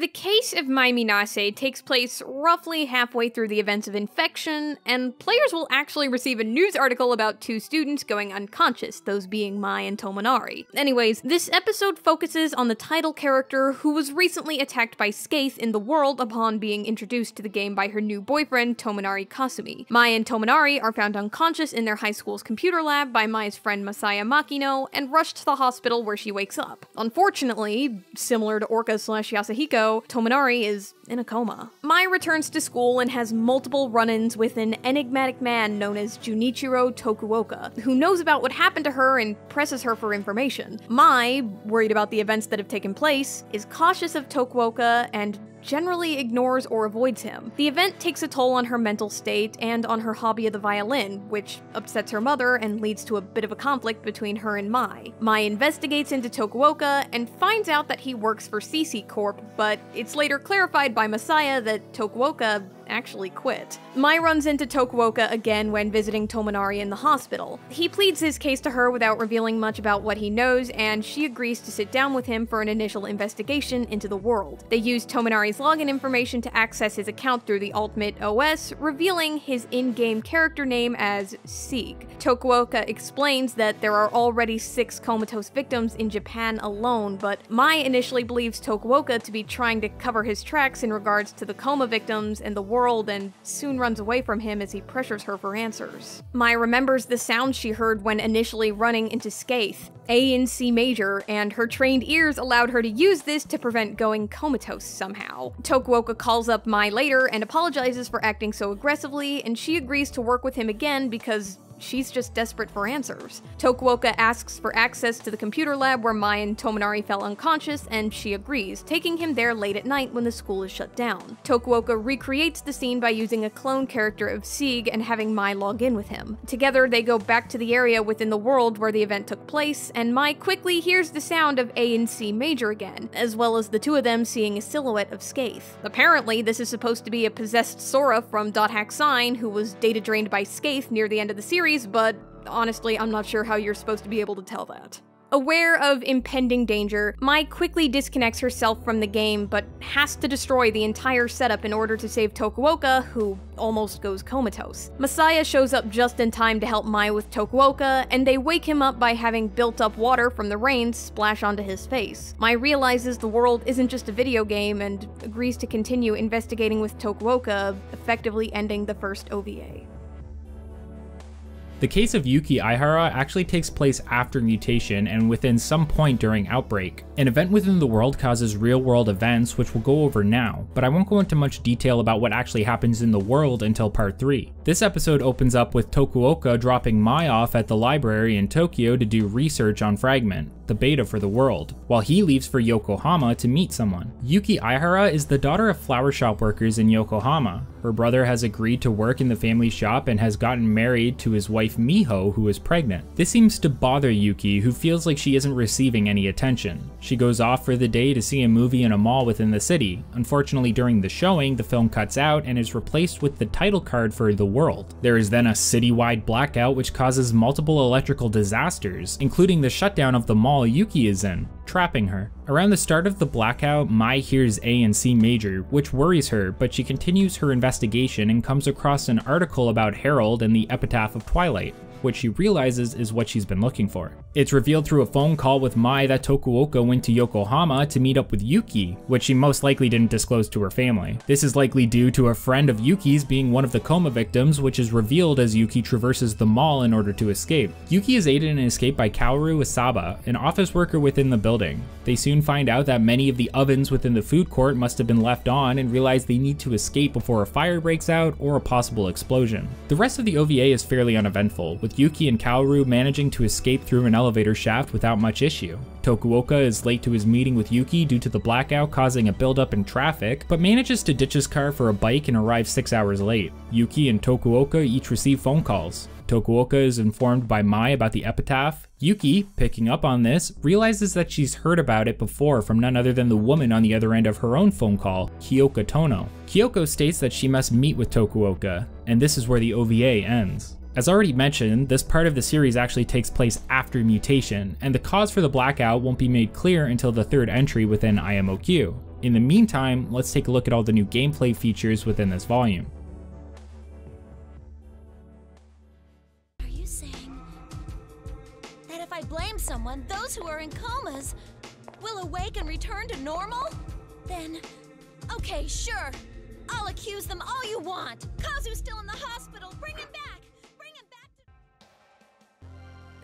The case of Mai Minase takes place roughly halfway through the events of infection, and players will actually receive a news article about two students going unconscious, those being Mai and Tomonari. Anyways, this episode focuses on the title character who was recently attacked by Skeith in the world upon being introduced to the game by her new boyfriend, Tomonari Kasumi. Mai and Tomonari are found unconscious in their high school's computer lab by Mai's friend Masaya Makino and rushed to the hospital where she wakes up. Unfortunately, similar to Orca slash Yasuhiko, though, Tomonari is in a coma. Mai returns to school and has multiple run ins with an enigmatic man known as Junichiro Tokuoka, who knows about what happened to her and presses her for information. Mai, worried about the events that have taken place, is cautious of Tokuoka and generally ignores or avoids him. The event takes a toll on her mental state and on her hobby of the violin, which upsets her mother and leads to a bit of a conflict between her and Mai. Mai investigates into Tokuoka and finds out that he works for CC Corp, but it's later clarified by Messiah that Tokuoka actually quit. Mai runs into Tokuoka again when visiting Tomonari in the hospital. He pleads his case to her without revealing much about what he knows, and she agrees to sit down with him for an initial investigation into the world. They use Tomonari's login information to access his account through the Altimit OS, revealing his in-game character name as Sieg. Tokuoka explains that there are already six comatose victims in Japan alone, but Mai initially believes Tokuoka to be trying to cover his tracks in regards to the coma victims and the war world and soon runs away from him as he pressures her for answers. Mai remembers the sound she heard when initially running into Skeith, A in C major, and her trained ears allowed her to use this to prevent going comatose somehow. Tokuoka calls up Mai later and apologizes for acting so aggressively, and she agrees to work with him again because she's just desperate for answers. Tokuoka asks for access to the computer lab where Mai and Tomonari fell unconscious, and she agrees, taking him there late at night when the school is shut down. Tokuoka recreates the scene by using a clone character of Sieg and having Mai log in with him. Together, they go back to the area within the world where the event took place, and Mai quickly hears the sound of A and C major again, as well as the two of them seeing a silhouette of Skeith. Apparently, this is supposed to be a possessed Sora from Dot Hack Sign who was data drained by Skeith near the end of the series but honestly, I'm not sure how you're supposed to be able to tell that. Aware of impending danger, Mai quickly disconnects herself from the game, but has to destroy the entire setup in order to save Tokuoka, who almost goes comatose. Masaya shows up just in time to help Mai with Tokuoka, and they wake him up by having built up water from the rain splash onto his face. Mai realizes the world isn't just a video game and agrees to continue investigating with Tokuoka, effectively ending the first OVA. The case of Yuki Aihara actually takes place after mutation and within some point during Outbreak. An event within the world causes real world events which we'll go over now, but I won't go into much detail about what actually happens in the world until part 3. This episode opens up with Tokuoka dropping Mai off at the library in Tokyo to do research on Fragment, the beta for the world, while he leaves for Yokohama to meet someone. Yuki Aihara is the daughter of flower shop workers in Yokohama. Her brother has agreed to work in the family shop and has gotten married to his wife Miho, who is pregnant. This seems to bother Yuki, who feels like she isn't receiving any attention. She goes off for the day to see a movie in a mall within the city. Unfortunately, during the showing, the film cuts out and is replaced with the title card for The World. There is then a citywide blackout which causes multiple electrical disasters, including the shutdown of the mall Yuki is in, trapping her. Around the start of the blackout, Mai hears A and C major, which worries her, but she continues her investigation and comes across an article about Harald and the Epitaph of Twilight which she realizes is what she's been looking for. It's revealed through a phone call with Mai that Tokuoka went to Yokohama to meet up with Yuki, which she most likely didn't disclose to her family. This is likely due to a friend of Yuki's being one of the coma victims, which is revealed as Yuki traverses the mall in order to escape. Yuki is aided in escape by Kaoru Isaba, an office worker within the building. They soon find out that many of the ovens within the food court must have been left on and realize they need to escape before a fire breaks out or a possible explosion. The rest of the OVA is fairly uneventful, with with Yuki and Kaoru managing to escape through an elevator shaft without much issue. Tokuoka is late to his meeting with Yuki due to the blackout causing a buildup in traffic, but manages to ditch his car for a bike and arrive 6 hours late. Yuki and Tokuoka each receive phone calls. Tokuoka is informed by Mai about the epitaph. Yuki, picking up on this, realizes that she's heard about it before from none other than the woman on the other end of her own phone call, Kyoko Tono. Kyoko states that she must meet with Tokuoka, and this is where the OVA ends. As already mentioned, this part of the series actually takes place after mutation, and the cause for the blackout won't be made clear until the third entry within IMOQ. In the meantime, let's take a look at all the new gameplay features within this volume. Are you saying that if I blame someone, those who are in comas will awake and return to normal? Then, okay, sure. I'll accuse them all you want. Kazu's still in the hospital. Bring him back.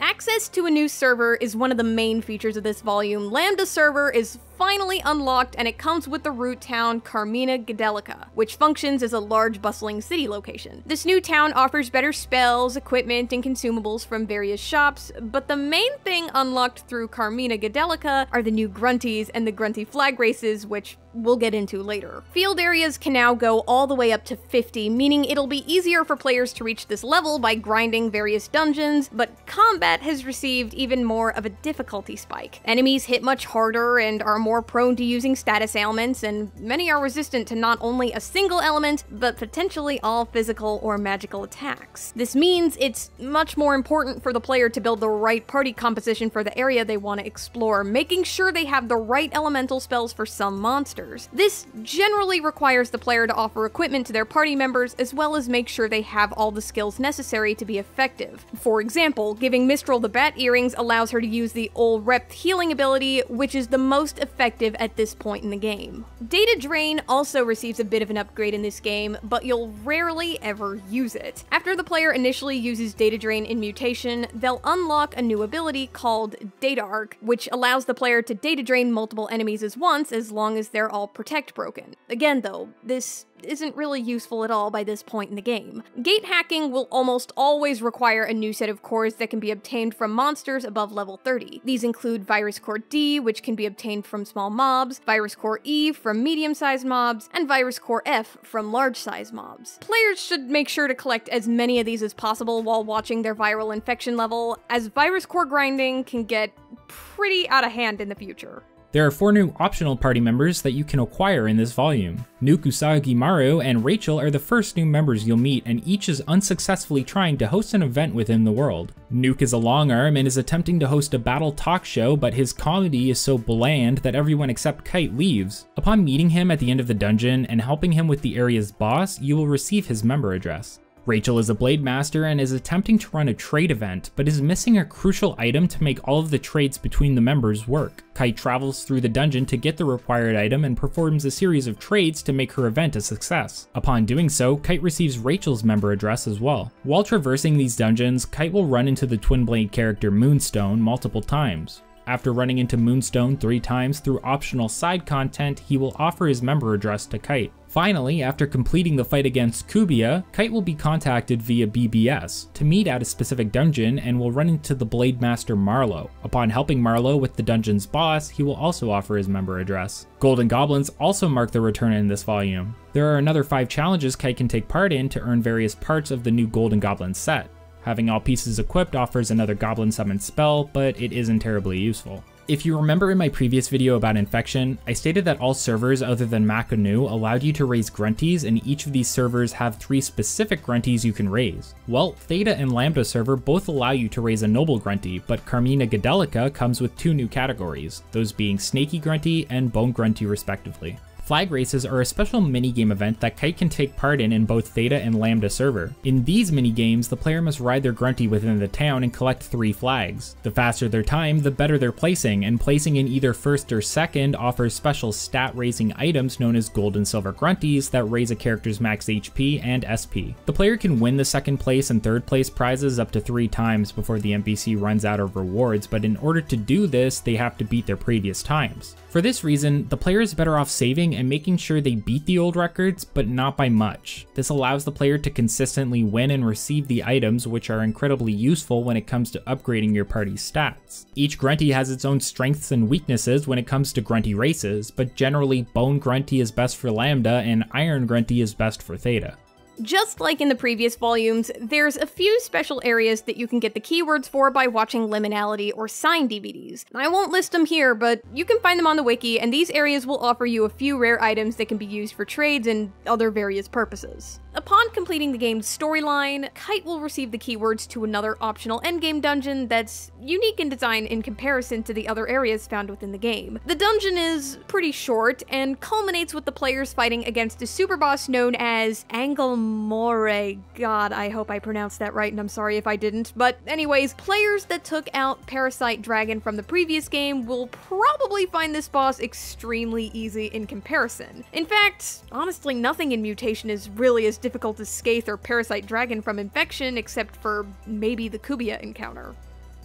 Access to a new server is one of the main features of this volume. Lambda server is finally unlocked and it comes with the root town Carmina Gadelica, which functions as a large bustling city location. This new town offers better spells, equipment, and consumables from various shops, but the main thing unlocked through Carmina Gadelica are the new grunties and the grunty flag races, which we'll get into later. Field areas can now go all the way up to 50, meaning it'll be easier for players to reach this level by grinding various dungeons, but combat has received even more of a difficulty spike. Enemies hit much harder and are more prone to using status ailments, and many are resistant to not only a single element, but potentially all physical or magical attacks. This means it's much more important for the player to build the right party composition for the area they want to explore, making sure they have the right elemental spells for some monsters. This generally requires the player to offer equipment to their party members as well as make sure they have all the skills necessary to be effective. For example, giving Mistral the bat earrings allows her to use the Ol Repth healing ability, which is the most effective at this point in the game. Data Drain also receives a bit of an upgrade in this game, but you'll rarely ever use it. After the player initially uses Data Drain in Mutation, they'll unlock a new ability called Data Arc, which allows the player to data drain multiple enemies as once as long as they're all protect broken. Again though, this isn't really useful at all by this point in the game. Gate hacking will almost always require a new set of cores that can be obtained from monsters above level 30. These include Virus Core D, which can be obtained from small mobs, Virus Core E from medium-sized mobs, and Virus Core F from large-sized mobs. Players should make sure to collect as many of these as possible while watching their viral infection level, as Virus Core grinding can get pretty out of hand in the future. There are four new optional party members that you can acquire in this volume. Nuke Usagi Maru and Rachel are the first new members you'll meet, and each is unsuccessfully trying to host an event within the world. Nuke is a long arm and is attempting to host a battle talk show, but his comedy is so bland that everyone except Kite leaves. Upon meeting him at the end of the dungeon and helping him with the area's boss, you will receive his member address. Rachel is a Blade Master and is attempting to run a trade event, but is missing a crucial item to make all of the trades between the members work. Kite travels through the dungeon to get the required item and performs a series of trades to make her event a success. Upon doing so, Kite receives Rachel's member address as well. While traversing these dungeons, Kite will run into the Twin Blade character Moonstone multiple times. After running into Moonstone three times through optional side content, he will offer his member address to Kite. Finally, after completing the fight against Cubia, Kite will be contacted via BBS to meet at a specific dungeon and will run into the Blade Master Marlowe. Upon helping Marlowe with the dungeon's boss, he will also offer his member address. Golden Goblins also mark their return in this volume. There are another 5 challenges Kite can take part in to earn various parts of the new Golden Goblin set. Having all pieces equipped offers another goblin summon spell, but it isn't terribly useful. If you remember in my previous video about infection, I stated that all servers other than Mac Makanu allowed you to raise grunties and each of these servers have three specific grunties you can raise. Well, Theta and Lambda server both allow you to raise a noble grunty, but Carmina Gadelica comes with two new categories, those being Snaky Grunty and Bone Grunty respectively. Flag races are a special minigame event that Kite can take part in in both Theta and Lambda server. In these minigames, the player must ride their grunty within the town and collect three flags. The faster their time, the better their placing, and placing in either first or second offers special stat raising items known as gold and silver grunties that raise a character's max HP and SP. The player can win the second place and third place prizes up to three times before the NPC runs out of rewards, but in order to do this, they have to beat their previous times. For this reason, the player is better off saving and making sure they beat the old records, but not by much. This allows the player to consistently win and receive the items which are incredibly useful when it comes to upgrading your party's stats. Each Grunty has its own strengths and weaknesses when it comes to Grunty races, but generally Bone Grunty is best for Lambda and Iron Grunty is best for Theta. Just like in the previous volumes, there's a few special areas that you can get the keywords for by watching Liminality or Sign DVDs. I won't list them here, but you can find them on the wiki, and these areas will offer you a few rare items that can be used for trades and other various purposes. Upon completing the game's storyline, Kite will receive the keywords to another optional endgame dungeon that's unique in design in comparison to the other areas found within the game. The dungeon is pretty short and culminates with the players fighting against a super boss known as Angelmore. God, I hope I pronounced that right and I'm sorry if I didn't. But anyways, players that took out Parasite Dragon from the previous game will probably find this boss extremely easy in comparison. In fact, honestly, nothing in Mutation is really as difficult to Skeith or parasite dragon from infection except for maybe the Cubia encounter.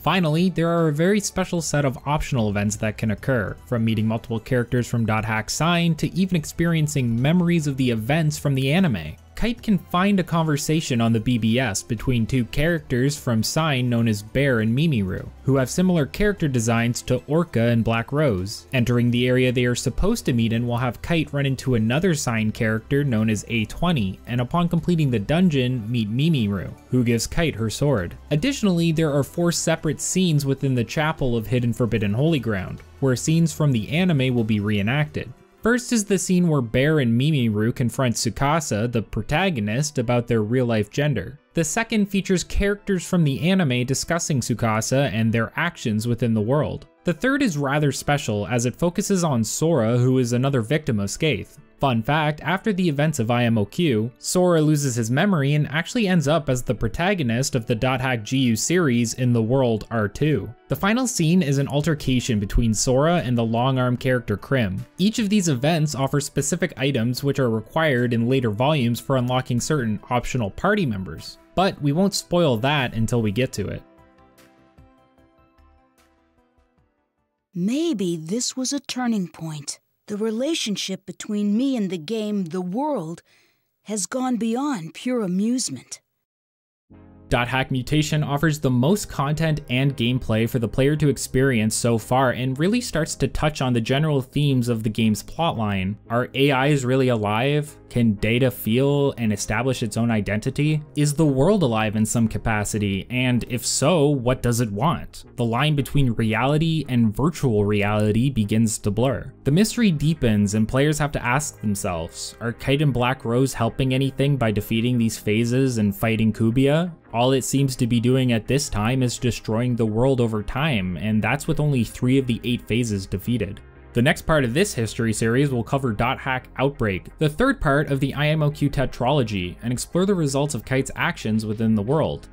Finally, there are a very special set of optional events that can occur, from meeting multiple characters from Dot .hack Sign to even experiencing memories of the events from the anime. Kite can find a conversation on the BBS between two characters from Sign known as Bear and Mimiru, who have similar character designs to Orca and Black Rose. Entering the area they are supposed to meet in will have Kite run into another Sign character known as A20, and upon completing the dungeon, meet Mimiru, who gives Kite her sword. Additionally, there are four separate scenes within the chapel of Hidden Forbidden Holy Ground, where scenes from the anime will be reenacted. First is the scene where Bear and Mimiru confront Tsukasa, the protagonist, about their real life gender. The second features characters from the anime discussing Tsukasa and their actions within the world. The third is rather special as it focuses on Sora, who is another victim of Skeith. Fun fact, after the events of IMOQ, Sora loses his memory and actually ends up as the protagonist of the Dot .hack GU series in the world R2. The final scene is an altercation between Sora and the long-arm character Crim. Each of these events offers specific items which are required in later volumes for unlocking certain optional party members, but we won't spoil that until we get to it. Maybe this was a turning point. The relationship between me and the game, the world, has gone beyond pure amusement. .hack Mutation offers the most content and gameplay for the player to experience so far and really starts to touch on the general themes of the game's plotline. Are AIs really alive? Can data feel and establish its own identity? Is the world alive in some capacity? And if so, what does it want? The line between reality and virtual reality begins to blur. The mystery deepens and players have to ask themselves, are Kite and Black Rose helping anything by defeating these phases and fighting Cubia? All it seems to be doing at this time is destroying the world over time, and that's with only 3 of the 8 phases defeated. The next part of this history series will cover DOT .hack Outbreak, the third part of the IMOQ tetralogy, and explore the results of Kite's actions within the world.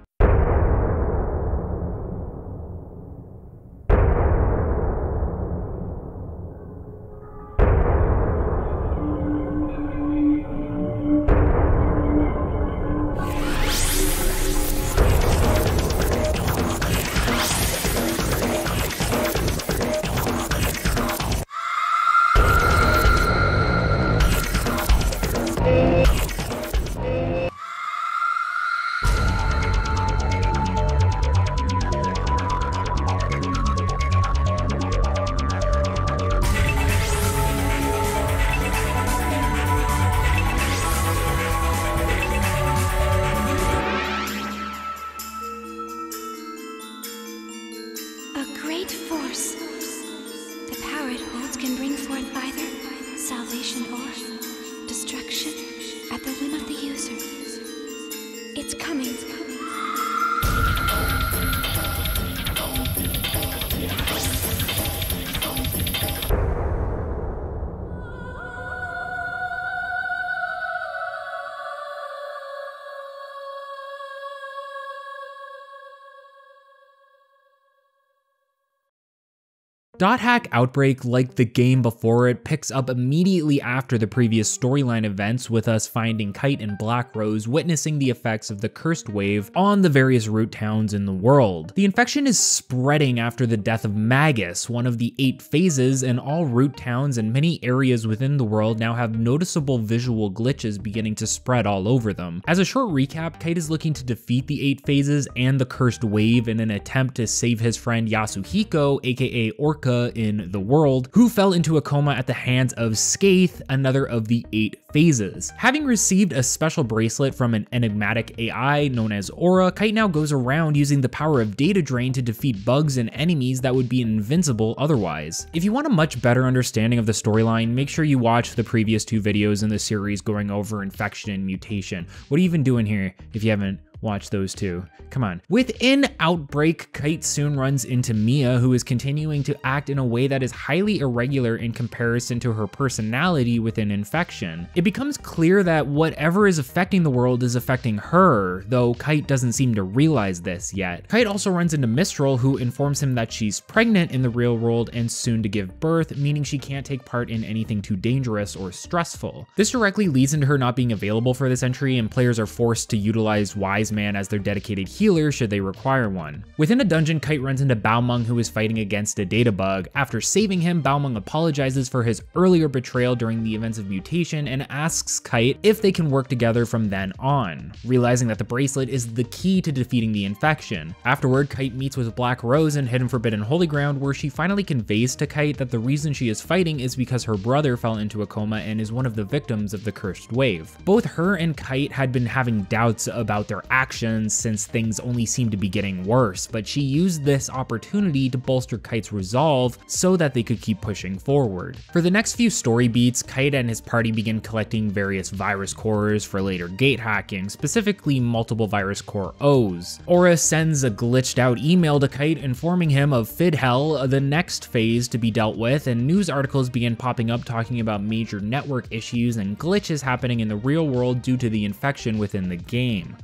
.hack Outbreak, like the game before it, picks up immediately after the previous storyline events with us finding Kite and Black Rose witnessing the effects of the Cursed Wave on the various root towns in the world. The infection is spreading after the death of Magus, one of the eight phases, and all root towns and many areas within the world now have noticeable visual glitches beginning to spread all over them. As a short recap, Kite is looking to defeat the eight phases and the Cursed Wave in an attempt to save his friend Yasuhiko, aka Orca in the world, who fell into a coma at the hands of Skeith, another of the eight phases. Having received a special bracelet from an enigmatic AI known as Aura, Kite now goes around using the power of Data Drain to defeat bugs and enemies that would be invincible otherwise. If you want a much better understanding of the storyline, make sure you watch the previous two videos in the series going over infection and mutation. What are you even doing here if you haven't watch those two. Come on. Within Outbreak, Kite soon runs into Mia, who is continuing to act in a way that is highly irregular in comparison to her personality within Infection. It becomes clear that whatever is affecting the world is affecting her, though Kite doesn't seem to realize this yet. Kite also runs into Mistral, who informs him that she's pregnant in the real world and soon to give birth, meaning she can't take part in anything too dangerous or stressful. This directly leads into her not being available for this entry, and players are forced to utilize Wise Wise Man as their dedicated healer should they require one. Within a dungeon, Kite runs into Balmung who is fighting against a data bug. After saving him, Balmung apologizes for his earlier betrayal during the events of mutation and asks Kite if they can work together from then on, realizing that the bracelet is the key to defeating the infection. Afterward, Kite meets with Black Rose in Hidden Forbidden Holy Ground where she finally conveys to Kite that the reason she is fighting is because her brother fell into a coma and is one of the victims of the cursed wave. Both her and Kite had been having doubts about their actions since things only seemed to be getting worse, but she used this opportunity to bolster Kite's resolve so that they could keep pushing forward. For the next few story beats, Kite and his party begin collecting various virus cores for later gate hacking, specifically multiple virus core O's. Aura sends a glitched out email to Kite informing him of Fidchell, the next phase to be dealt with, and news articles begin popping up talking about major network issues and glitches happening in the real world due to the infection within the game.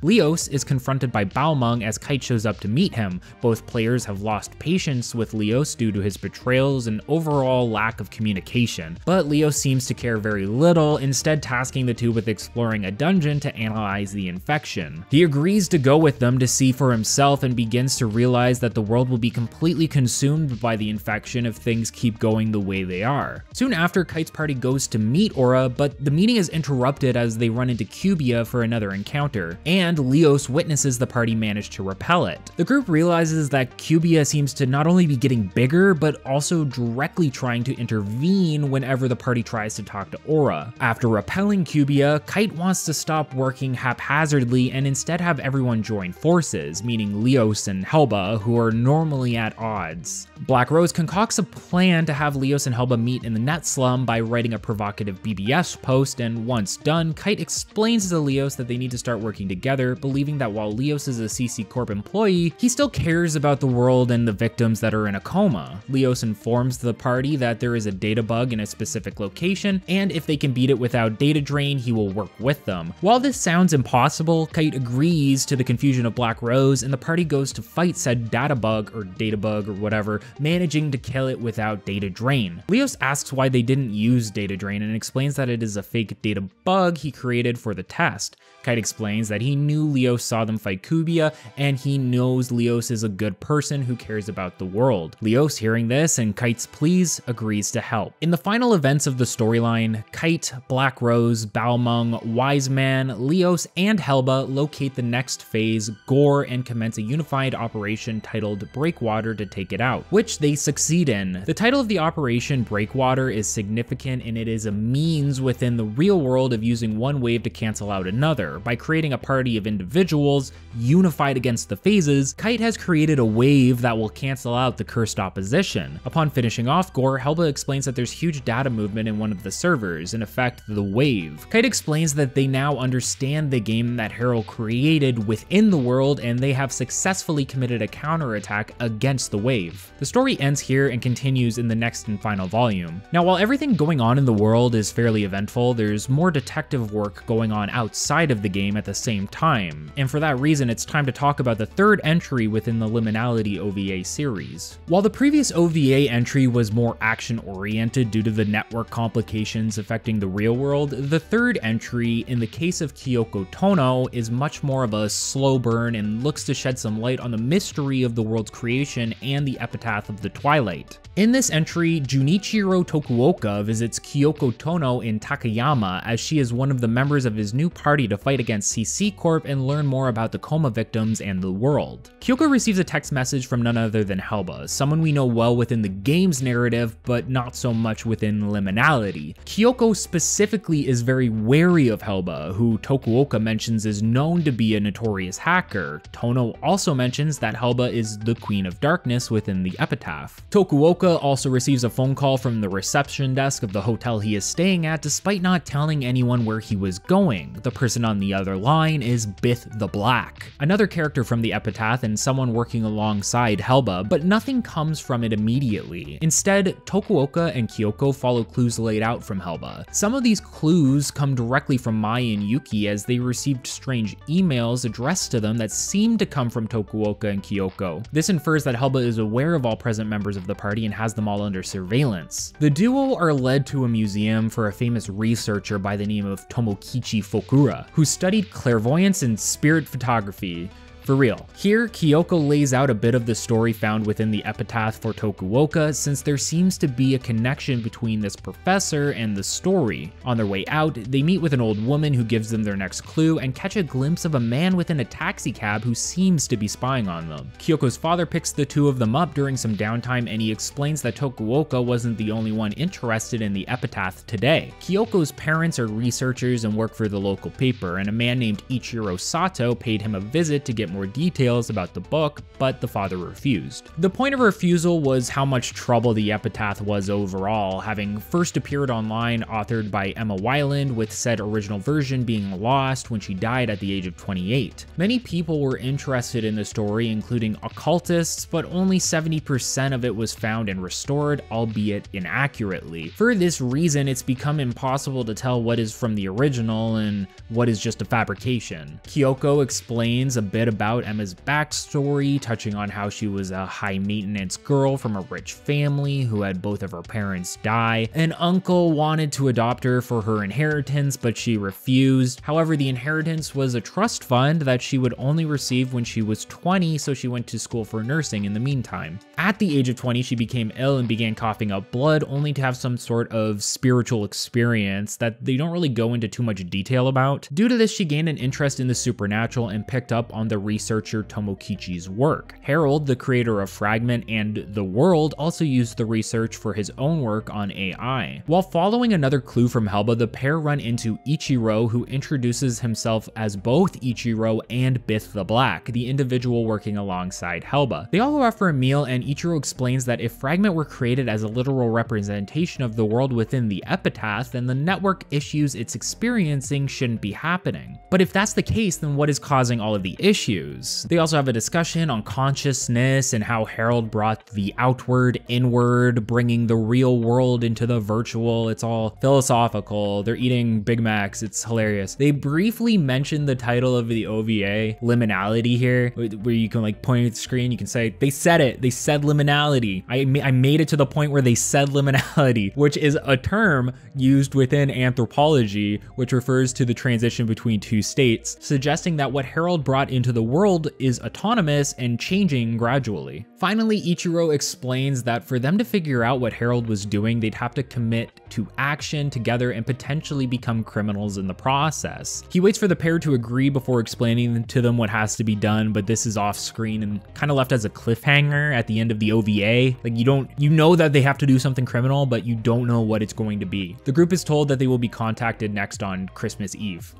Is confronted by Balmung as Kite shows up to meet him. Both players have lost patience with Lios due to his betrayals and overall lack of communication, but Lios seems to care very little, instead tasking the two with exploring a dungeon to analyze the infection. He agrees to go with them to see for himself and begins to realize that the world will be completely consumed by the infection if things keep going the way they are. Soon after, Kite's party goes to meet Aura, but the meeting is interrupted as they run into Cubia for another encounter, and Lios witnesses the party manage to repel it. The group realizes that Cubia seems to not only be getting bigger, but also directly trying to intervene whenever the party tries to talk to Aura. After repelling Cubia, Kite wants to stop working haphazardly and instead have everyone join forces, meaning Lios and Helba, who are normally at odds. Black Rose concocts a plan to have Lios and Helba meet in the net slum by writing a provocative BBS post, and once done, Kite explains to Lios that they need to start working together, believing that while Lios is a CC Corp employee, he still cares about the world and the victims that are in a coma. Lios informs the party that there is a data bug in a specific location, and if they can beat it without data drain, he will work with them. While this sounds impossible, Kite agrees to the confusion of Black Rose, and the party goes to fight said data bug or data bug or whatever, managing to kill it without data drain. Lios asks why they didn't use data drain and explains that it is a fake data bug he created for the test. Kite explains that he knew Lios saw them fight Cubia, and he knows Lios is a good person who cares about the world. Lios, hearing this and Kite's pleas, agrees to help. In the final events of the storyline, Kite, Black Rose, Balmung, Wise Man, Lios, and Helba locate the next phase, Gorre, and commence a unified operation titled Breakwater to take it out, which they succeed in. The title of the operation, Breakwater, is significant and it is a means within the real world of using one wave to cancel out another. By creating a party of individuals unified against the phases, Kite has created a wave that will cancel out the cursed opposition. Upon finishing off Gorre, Helba explains that there's huge data movement in one of the servers, in effect the wave. Kite explains that they now understand the game that Harald created within the world and they have successfully committed a counterattack against the wave. The story ends here and continues in the next and final volume. Now while everything going on in the world is fairly eventful, there's more detective work going on outside of the game at the same time, and for that reason it's time to talk about the third entry within the Liminality OVA series. While the previous OVA entry was more action oriented due to the network complications affecting the real world, the third entry, in the case of Kyoko Tono, is much more of a slow burn and looks to shed some light on the mystery of the world's creation and the epitaph of the Twilight. In this entry, Junichiro Tokuoka visits Kyoko Tono in Takayama as she is one of the members of his new party to fight against CC Corp and learn more about the coma victims and the world. Kyoko receives a text message from none other than Helba, someone we know well within the game's narrative, but not so much within Liminality. Kyoko specifically is very wary of Helba, who Tokuoka mentions is known to be a notorious hacker. Tono also mentions that Helba is the Queen of Darkness within the epitaph. Tokuoka also receives a phone call from the reception desk of the hotel he is staying at despite not telling anyone where he was going. The person on the other line is Bith the Black, another character from the epitaph and someone working alongside Helba, but nothing comes from it immediately. Instead, Tokuoka and Kyoko follow clues laid out from Helba. Some of these clues come directly from Mai and Yuki as they received strange emails addressed to them that seem to come from Tokuoka and Kyoko. This infers that Helba is aware of all present members of the party and has them all under surveillance. The duo are led to a museum for a famous researcher by the name of Tomokichi Fukurai, who studied clairvoyance and spirit photography, for real. Here, Kyoko lays out a bit of the story found within the epitaph for Tokuoka since there seems to be a connection between this professor and the story. On their way out, they meet with an old woman who gives them their next clue and catch a glimpse of a man within a taxi cab who seems to be spying on them. Kyoko's father picks the two of them up during some downtime and he explains that Tokuoka wasn't the only one interested in the epitaph today. Kyoko's parents are researchers and work for the local paper, and a man named Ichiro Sato paid him a visit to get more details about the book, but the father refused. The point of refusal was how much trouble the epitaph was overall, having first appeared online authored by Emma Wielant, with said original version being lost when she died at the age of 28. Many people were interested in the story, including occultists, but only 70% of it was found and restored, albeit inaccurately. For this reason, it's become impossible to tell what is from the original and what is just a fabrication. Kyoko explains a bit about about Emma's backstory, touching on how she was a high maintenance girl from a rich family who had both of her parents die. An uncle wanted to adopt her for her inheritance, but she refused. However, the inheritance was a trust fund that she would only receive when she was 20, so she went to school for nursing in the meantime. At the age of 20, she became ill and began coughing up blood, only to have some sort of spiritual experience that they don't really go into too much detail about. Due to this, she gained an interest in the supernatural and picked up on the researcher Tomokichi's work. Harald, the creator of Fragment and The World, also used the research for his own work on AI. While following another clue from Helba, the pair run into Ichiro, who introduces himself as both Ichiro and Bith the Black, the individual working alongside Helba. They all go out for a meal, and Ichiro explains that if Fragment were created as a literal representation of the world within the epitaph, then the network issues it's experiencing shouldn't be happening. But if that's the case, then what is causing all of the issues? They also have a discussion on consciousness and how Harald brought the outward inward, bringing the real world into the virtual. It's all philosophical. They're eating Big Macs. It's hilarious. They briefly mention the title of the OVA, Liminality here, where you can like point at the screen, you can say, they said it. They said liminality. I, I made it to the point where they said liminality, which is a term used within anthropology, which refers to the transition between two states, suggesting that what Harald brought into the world is autonomous and changing gradually. Finally, Ichiro explains that for them to figure out what Harald was doing, they'd have to commit to action together and potentially become criminals in the process. He waits for the pair to agree before explaining to them what has to be done, but this is off screen and kind of left as a cliffhanger at the end of the OVA. Like you don't, you know that they have to do something criminal, but you don't know what it's going to be. The group is told that they will be contacted next on Christmas Eve.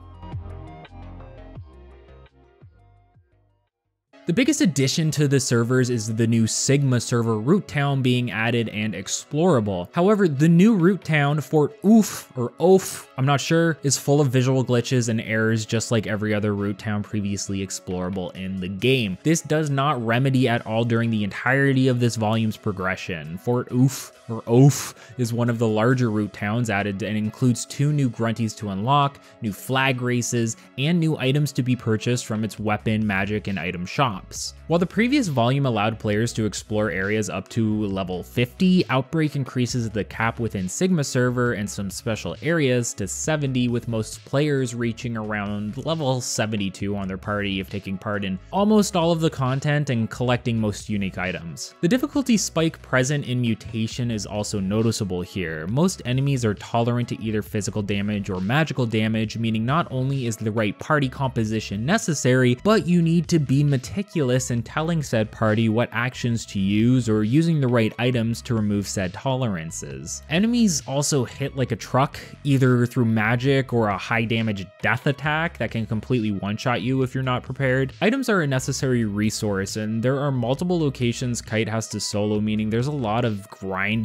The biggest addition to the servers is the new Sigma server root town being added and explorable. However, the new root town, Fort Ouph or Oof, I'm not sure, is full of visual glitches and errors just like every other root town previously explorable in the game. This does not remedy at all during the entirety of this volume's progression. Fort Ouph or Oof is one of the larger root towns added and includes two new grunties to unlock, new flag races, and new items to be purchased from its weapon, magic, and item shops. While the previous volume allowed players to explore areas up to level 50, Outbreak increases the cap within Sigma server and some special areas to 70 with most players reaching around level 72 on their party if taking part in almost all of the content and collecting most unique items. The difficulty spike present in Mutation is also noticeable here. Most enemies are tolerant to either physical damage or magical damage, meaning not only is the right party composition necessary, but you need to be meticulous in telling said party what actions to use or using the right items to remove said tolerances. Enemies also hit like a truck, either through magic or a high damage death attack that can completely one-shot you if you're not prepared. Items are a necessary resource and there are multiple locations Kite has to solo, meaning there's a lot of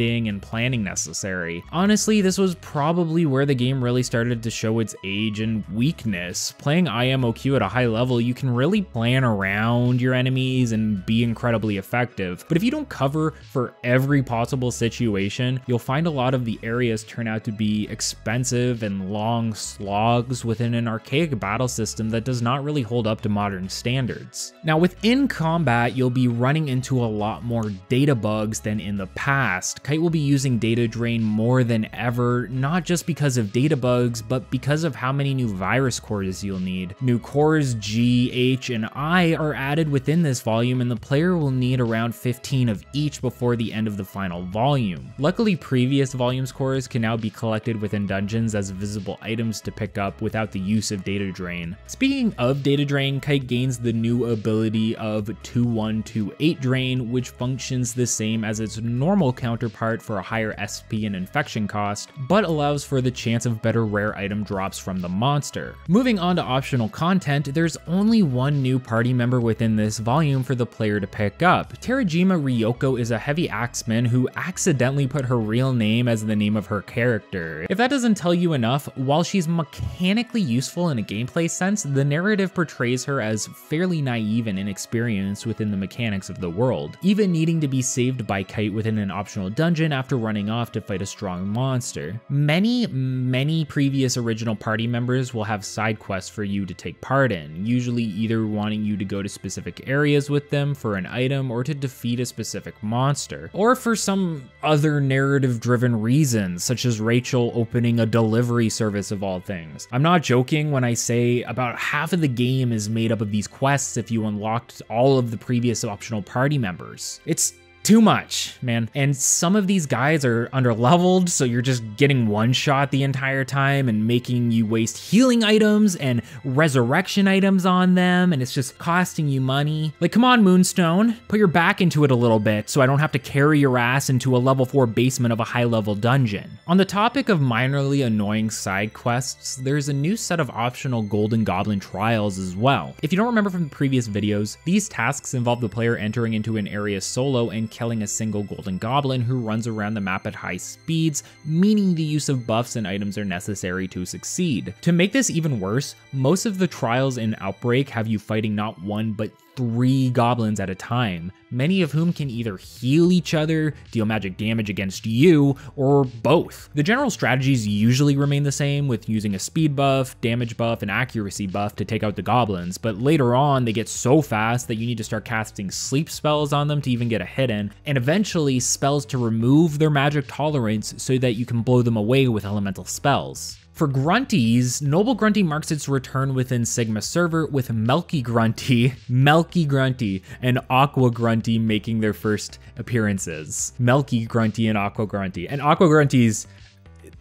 and planning necessary. Honestly, this was probably where the game really started to show its age and weakness. Playing IMOQ at a high level, you can really plan around your enemies and be incredibly effective. But if you don't cover for every possible situation, you'll find a lot of the areas turn out to be expensive and long slogs within an archaic battle system that does not really hold up to modern standards. Now within combat, you'll be running into a lot more data bugs than in the past. Kite will be using data drain more than ever, not just because of data bugs, but because of how many new virus cores you'll need. New cores G, H, and I are added within this volume and the player will need around 15 of each before the end of the final volume. Luckily, previous volumes cores can now be collected within dungeons as visible items to pick up without the use of data drain. Speaking of data drain, Kite gains the new ability of 2128 drain, which functions the same as its normal counterpart for a higher SP and infection cost, but allows for the chance of better rare item drops from the monster. Moving on to optional content, there's only one new party member within this volume for the player to pick up. Terajima Ryoko is a heavy axeman who accidentally put her real name as the name of her character. If that doesn't tell you enough, while she's mechanically useful in a gameplay sense, the narrative portrays her as fairly naive and inexperienced within the mechanics of the world, even needing to be saved by Kite within an optional dungeon after running off to fight a strong monster. Many, many previous original party members will have side quests for you to take part in, usually either wanting you to go to specific areas with them for an item or to defeat a specific monster, or for some other narrative driven reasons, such as Rachel opening a delivery service of all things. I'm not joking when I say about half of the game is made up of these quests if you unlocked all of the previous optional party members. It's too much, man. And some of these guys are under leveled, so you're just getting one shot the entire time and making you waste healing items and resurrection items on them, and it's just costing you money. Like, come on, Moonstone, put your back into it a little bit so I don't have to carry your ass into a level 4 basement of a high level dungeon. On the topic of minorly annoying side quests, there's a new set of optional Golden Goblin trials as well. If you don't remember from the previous videos, these tasks involve the player entering into an area solo and killing a single golden goblin who runs around the map at high speeds, meaning the use of buffs and items are necessary to succeed. To make this even worse, most of the trials in Outbreak have you fighting not one but three goblins at a time, many of whom can either heal each other, deal magic damage against you, or both. The general strategies usually remain the same with using a speed buff, damage buff, and accuracy buff to take out the goblins, but later on they get so fast that you need to start casting sleep spells on them to even get a hit in, and eventually spells to remove their magic tolerance so that you can blow them away with elemental spells. For Grunties, Noble Grunty marks its return within Sigma server with Melky Grunty, Melky Grunty, and Aqua Grunty making their first appearances. Melky Grunty and Aqua Grunty. And Aqua Grunty's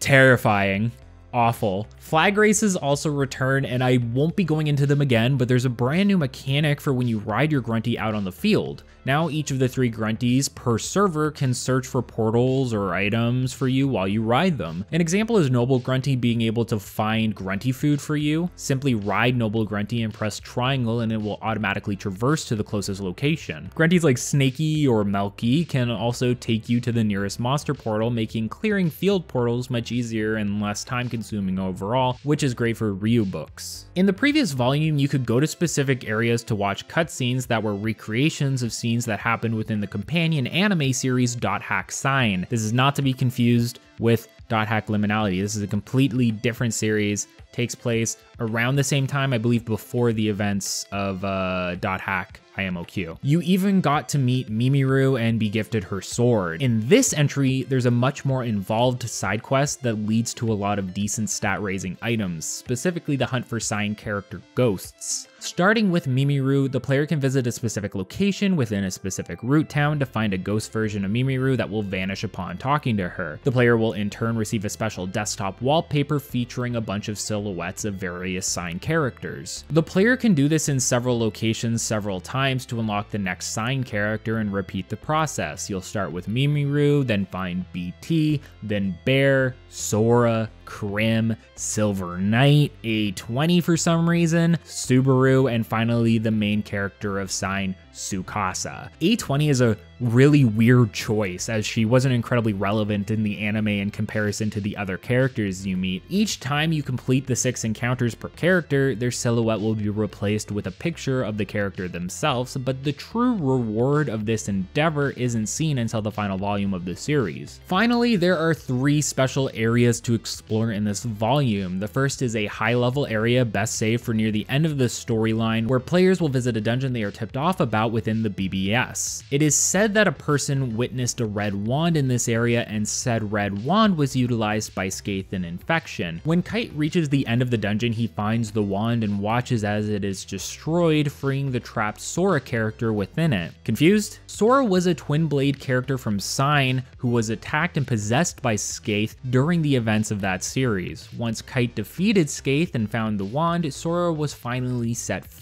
terrifying awful. Flag races also return, and I won't be going into them again, but there's a brand new mechanic for when you ride your Grunty out on the field. Now each of the three Grunties per server can search for portals or items for you while you ride them. An example is Noble Grunty being able to find Grunty food for you. Simply ride Noble Grunty and press triangle and it will automatically traverse to the closest location. Grunties like Snaky or Melky can also take you to the nearest monster portal, making clearing field portals much easier and less time consuming overall, which is great for Ryu books. In the previous volume, you could go to specific areas to watch cutscenes that were recreations of scenes that happened within the companion anime series Dot Hack Sign. This is not to be confused with Dot Hack Liminality. This is a completely different series, takes place around the same time, I believe before the events of uh, Hack IMOQ. You even got to meet Mimiru and be gifted her sword. In this entry, there's a much more involved side quest that leads to a lot of decent stat raising items, specifically the hunt for sign character ghosts. Starting with Mimiru, the player can visit a specific location within a specific root town to find a ghost version of Mimiru that will vanish upon talking to her. The player will in turn receive a special desktop wallpaper featuring a bunch of silhouettes of various sign characters. The player can do this in several locations several times to unlock the next sign character and repeat the process. You'll start with Mimiru, then find BT, then Bear, Sora, Crim, Silver Knight, A20 for some reason, Subaru, and finally the main character of Sign, Tsukasa. A20 is a really weird choice as she wasn't incredibly relevant in the anime in comparison to the other characters you meet. Each time you complete the six encounters per character, their silhouette will be replaced with a picture of the character themselves, but the true reward of this endeavor isn't seen until the final volume of the series. Finally, there are three special areas to explore in this volume. The first is a high level area best saved for near the end of the storyline where players will visit a dungeon they are tipped off about within the BBS. It is said that a person witnessed a red wand in this area and said red wand was utilized by Skeith and Infection. When Kite reaches the end of the dungeon, he finds the wand and watches as it is destroyed, freeing the trapped Sora character within it. Confused? Sora was a twin blade character from Sign who was attacked and possessed by Skeith during the events of that series. Once Kite defeated Skeith and found the wand, Sora was finally set free.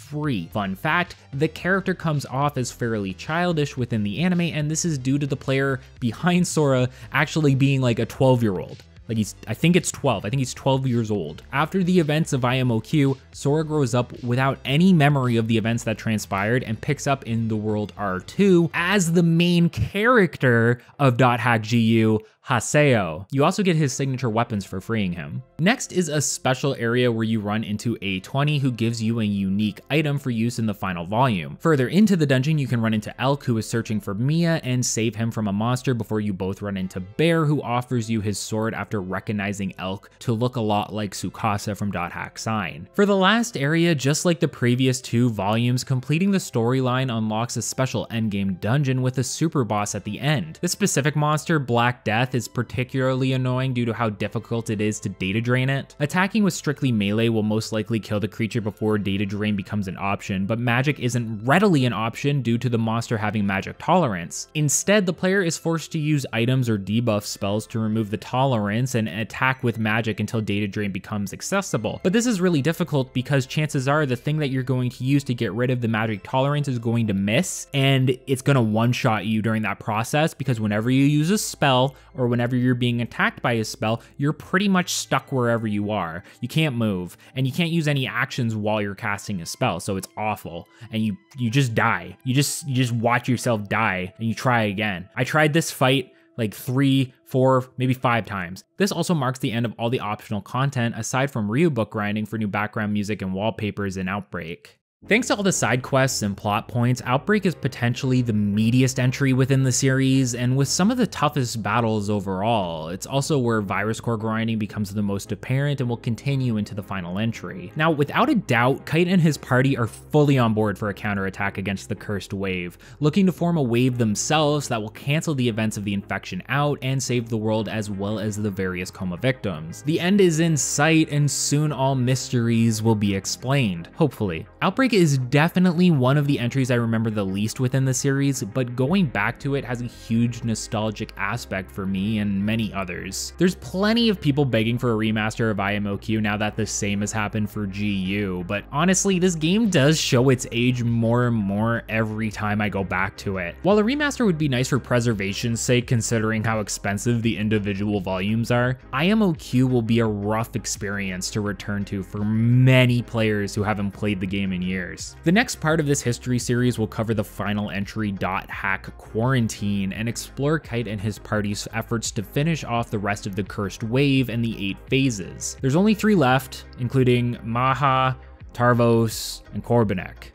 Fun fact, the character comes off as fairly childish within the anime and this is due to the player behind Sora actually being like a 12 year old. Like he's, I think it's 12. I think he's 12 years old. After the events of IMOQ, Sora grows up without any memory of the events that transpired and picks up in the world R2 as the main character of Hack GU, Haseo. You also get his signature weapons for freeing him. Next is a special area where you run into A20 who gives you a unique item for use in the final volume. Further into the dungeon, you can run into Elk who is searching for Mia and save him from a monster before you both run into Bear who offers you his sword after recognizing Elk to look a lot like Tsukasa from Dot Hack Sign. For the last area, just like the previous two volumes, completing the storyline unlocks a special endgame dungeon with a super boss at the end. This specific monster, Black Death, is particularly annoying due to how difficult it is to data drain it. Attacking with strictly melee will most likely kill the creature before data drain becomes an option, but magic isn't readily an option due to the monster having magic tolerance. Instead, the player is forced to use items or debuff spells to remove the tolerance and attack with magic until data drain becomes accessible. But this is really difficult because chances are the thing that you're going to use to get rid of the magic tolerance is going to miss and it's going to one-shot you during that process because whenever you use a spell or whenever you're being attacked by a spell, you're pretty much stuck wherever you are. You can't move, and you can't use any actions while you're casting a spell, so it's awful. And you you just die. You just you just watch yourself die and you try again. I tried this fight like three, four, maybe five times. This also marks the end of all the optional content aside from Ryu book grinding for new background music and wallpapers in Outbreak. Thanks to all the side quests and plot points, Outbreak is potentially the meatiest entry within the series, and with some of the toughest battles overall. It's also where Virus Core grinding becomes the most apparent and will continue into the final entry. Now, without a doubt, Kite and his party are fully on board for a counterattack against the Cursed Wave, looking to form a wave themselves that will cancel the events of the infection out and save the world as well as the various coma victims. The end is in sight, and soon all mysteries will be explained, hopefully. Outbreak is definitely one of the entries I remember the least within the series, but going back to it has a huge nostalgic aspect for me and many others. There's plenty of people begging for a remaster of IMOQ now that the same has happened for GU, but honestly, this game does show its age more and more every time I go back to it. While a remaster would be nice for preservation's sake considering how expensive the individual volumes are, IMOQ will be a rough experience to return to for many players who haven't played the game in years years. The next part of this history series will cover the final entry dot hack quarantine and explore Kite and his party's efforts to finish off the rest of the cursed wave and the eight phases. There's only three left, including Macha, Tarvos, and Corbenik.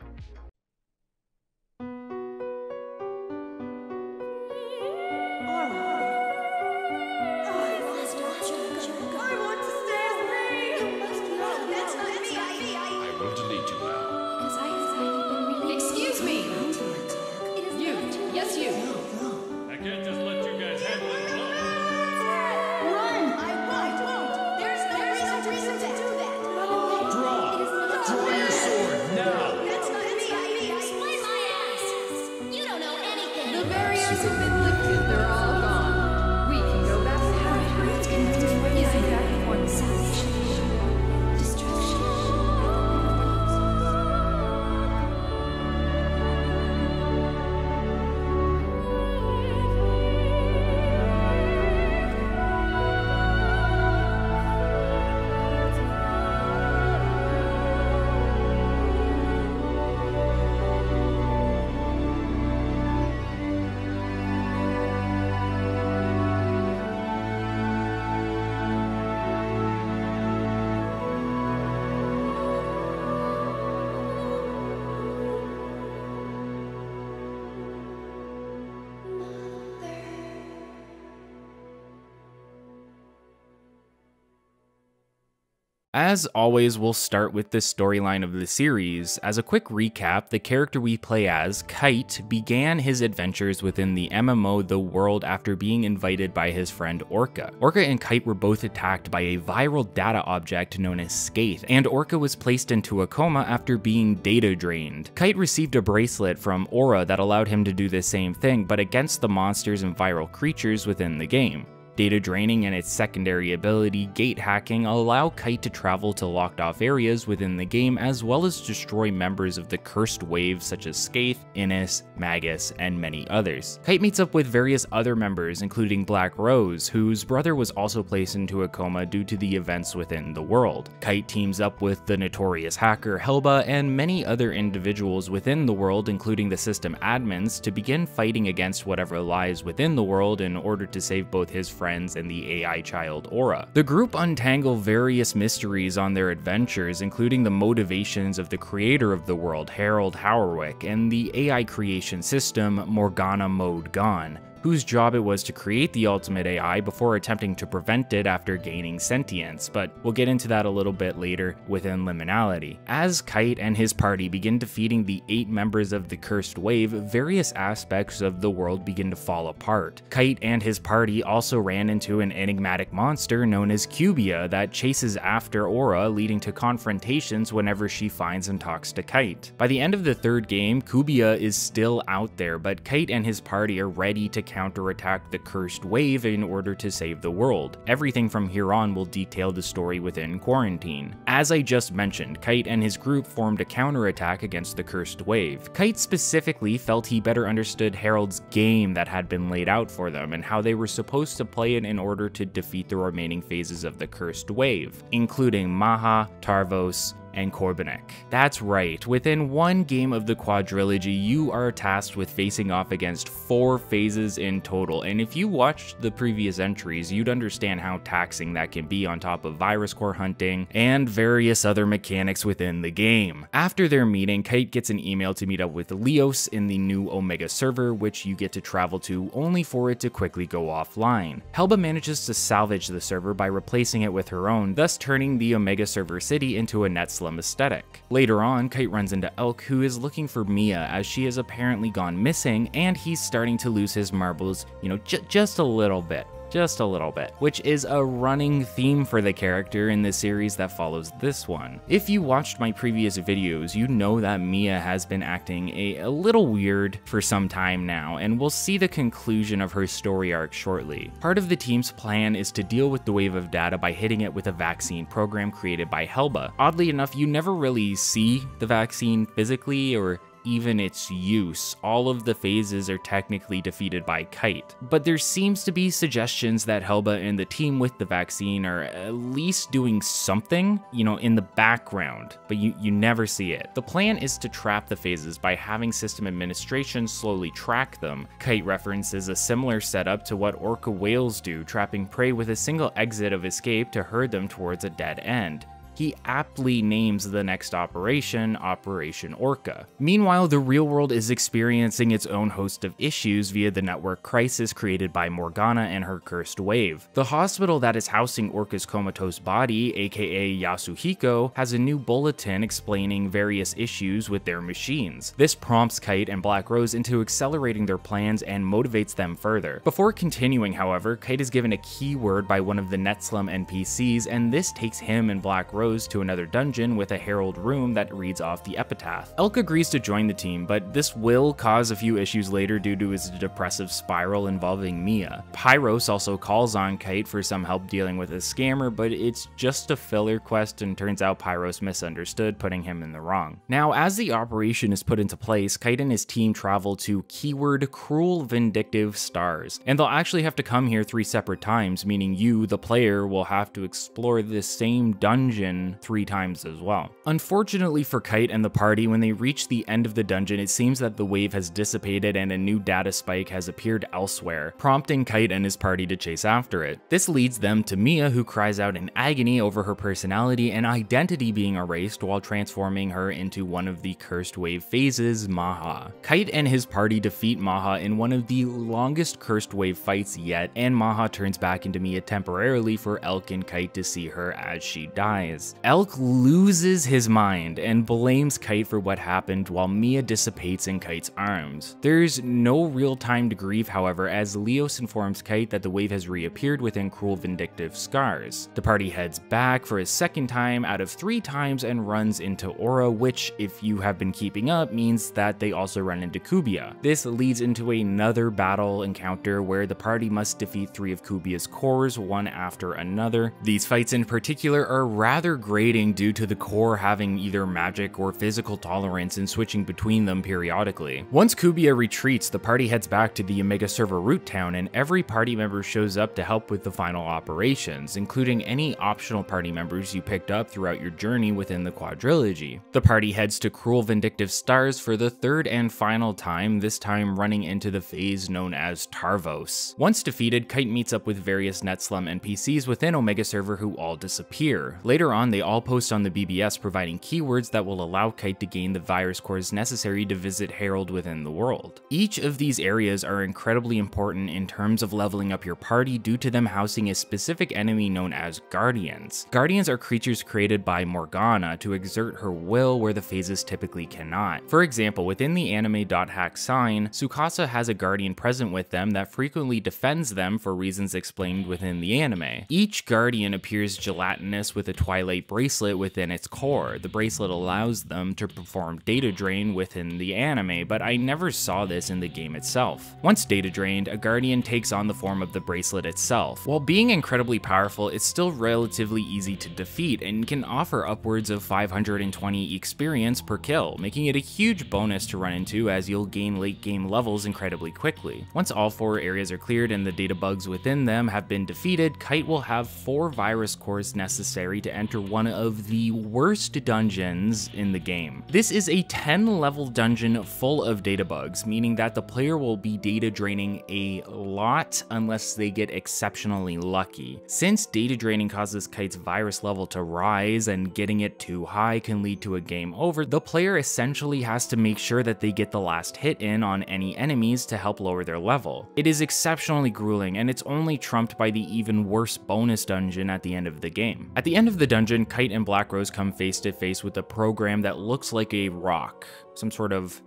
As always, we'll start with the storyline of the series. As a quick recap, the character we play as, Kite, began his adventures within the MMO The World after being invited by his friend Orca. Orca and Kite were both attacked by a viral data object known as Skeith, and Orca was placed into a coma after being data drained. Kite received a bracelet from Aura that allowed him to do the same thing, but against the monsters and viral creatures within the game. Data draining and its secondary ability, gate hacking, allow Kite to travel to locked off areas within the game as well as destroy members of the cursed wave such as Skeith, Innis, Magus, and many others. Kite meets up with various other members including Black Rose, whose brother was also placed into a coma due to the events within the world. Kite teams up with the notorious hacker Helba and many other individuals within the world including the system admins to begin fighting against whatever lies within the world in order to save both his friends friends and the AI child Aura. The group untangle various mysteries on their adventures, including the motivations of the creator of the world, Harald Hoerwick, and the AI creation system, Morgana Mode Gone whose job it was to create the ultimate AI before attempting to prevent it after gaining sentience, but we'll get into that a little bit later within Liminality. As Kite and his party begin defeating the eight members of the Cursed Wave, various aspects of the world begin to fall apart. Kite and his party also ran into an enigmatic monster known as Cubia that chases after Aura, leading to confrontations whenever she finds and talks to Kite. By the end of the third game, Cubia is still out there, but Kite and his party are ready to counterattack the cursed wave in order to save the world. Everything from here on will detail the story within Quarantine. As I just mentioned, Kite and his group formed a counterattack against the cursed wave. Kite specifically felt he better understood Harald's game that had been laid out for them and how they were supposed to play it in order to defeat the remaining phases of the cursed wave, including Macha, Tarvos, and Corbenik. That's right, within one game of the quadrilogy, you are tasked with facing off against four phases in total, and if you watched the previous entries, you'd understand how taxing that can be on top of virus core hunting and various other mechanics within the game. After their meeting, Kite gets an email to meet up with Lios in the new Omega server, which you get to travel to only for it to quickly go offline. Helba manages to salvage the server by replacing it with her own, thus turning the Omega server city into a net Muslim aesthetic. Later on, Kite runs into Elk, who is looking for Mia as she has apparently gone missing, and he's starting to lose his marbles, you know, just a little bit just a little bit, which is a running theme for the character in the series that follows this one. If you watched my previous videos, you know that Mia has been acting a, a little weird for some time now, and we'll see the conclusion of her story arc shortly. Part of the team's plan is to deal with the wave of data by hitting it with a vaccine program created by Helba. Oddly enough, you never really see the vaccine physically or even its use, all of the phases are technically defeated by Kite. But there seems to be suggestions that Helba and the team with the vaccine are at least doing something, you know, in the background, but you, you never see it. The plan is to trap the phases by having system administration slowly track them. Kite references a similar setup to what orca whales do, trapping prey with a single exit of escape to herd them towards a dead end he aptly names the next operation Operation Orca. Meanwhile, the real world is experiencing its own host of issues via the network crisis created by Morgana and her cursed wave. The hospital that is housing Orca's comatose body, aka Yasuhiko, has a new bulletin explaining various issues with their machines. This prompts Kite and Black Rose into accelerating their plans and motivates them further. Before continuing, however, Kite is given a keyword by one of the Netslum NPCs, and this takes him and Black Rose to another dungeon with a herald room that reads off the epitaph. Elk agrees to join the team, but this will cause a few issues later due to his depressive spiral involving Mia. Piros also calls on Kite for some help dealing with a scammer, but it's just a filler quest and turns out Piros misunderstood, putting him in the wrong. Now, as the operation is put into place, Kite and his team travel to keyword cruel vindictive stars, and they'll actually have to come here three separate times, meaning you, the player, will have to explore this same dungeon dungeon three times as well. Unfortunately for Kite and the party, when they reach the end of the dungeon, it seems that the wave has dissipated and a new data spike has appeared elsewhere, prompting Kite and his party to chase after it. This leads them to Mia, who cries out in agony over her personality and identity being erased while transforming her into one of the cursed wave phases, Macha. Kite and his party defeat Macha in one of the longest cursed wave fights yet, and Macha turns back into Mia temporarily for Elk and Kite to see her as she dies. Happens. Elk loses his mind and blames Kite for what happened while Mia dissipates in Kite's arms. There's no real time to grieve, however, as Lios informs Kite that the wave has reappeared within Cruel Vindictive scars. The party heads back for a second time out of three times and runs into Aura, which, if you have been keeping up, means that they also run into Cubia. This leads into another battle encounter where the party must defeat three of Cubia's cores one after another. These fights in particular are rather grating due to the core having either magic or physical tolerance and switching between them periodically. Once Cubia retreats, the party heads back to the Omega server root town and every party member shows up to help with the final operations, including any optional party members you picked up throughout your journey within the quadrilogy. The party heads to Cruel Vindictive Stars for the third and final time, this time running into the phase known as Tarvos. Once defeated, Kite meets up with various Netslum NPCs within Omega server who all disappear. Later on, they all post on the BBS providing keywords that will allow Kite to gain the virus cores necessary to visit Harald within the world. Each of these areas are incredibly important in terms of leveling up your party due to them housing a specific enemy known as Guardians. Guardians are creatures created by Morgana to exert her will where the phases typically cannot. For example, within the anime.hack sign, Tsukasa has a Guardian present with them that frequently defends them for reasons explained within the anime. Each Guardian appears gelatinous with a Twilight bracelet within its core. The bracelet allows them to perform data drain within the anime, but I never saw this in the game itself. Once data drained, a Guardian takes on the form of the bracelet itself. While being incredibly powerful, it's still relatively easy to defeat and can offer upwards of 520 experience per kill, making it a huge bonus to run into as you'll gain late game levels incredibly quickly. Once all four areas are cleared and the data bugs within them have been defeated, Kite will have four virus cores necessary to enter one of the worst dungeons in the game. This is a 10 level dungeon full of data bugs, meaning that the player will be data draining a lot unless they get exceptionally lucky. Since data draining causes Kite's virus level to rise and getting it too high can lead to a game over, the player essentially has to make sure that they get the last hit in on any enemies to help lower their level. It is exceptionally grueling and it's only trumped by the even worse bonus dungeon at the end of the game. At the end of the dungeon, Kite and Black Rose come face to face with a program that looks like a rock, some sort of,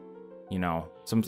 you know, some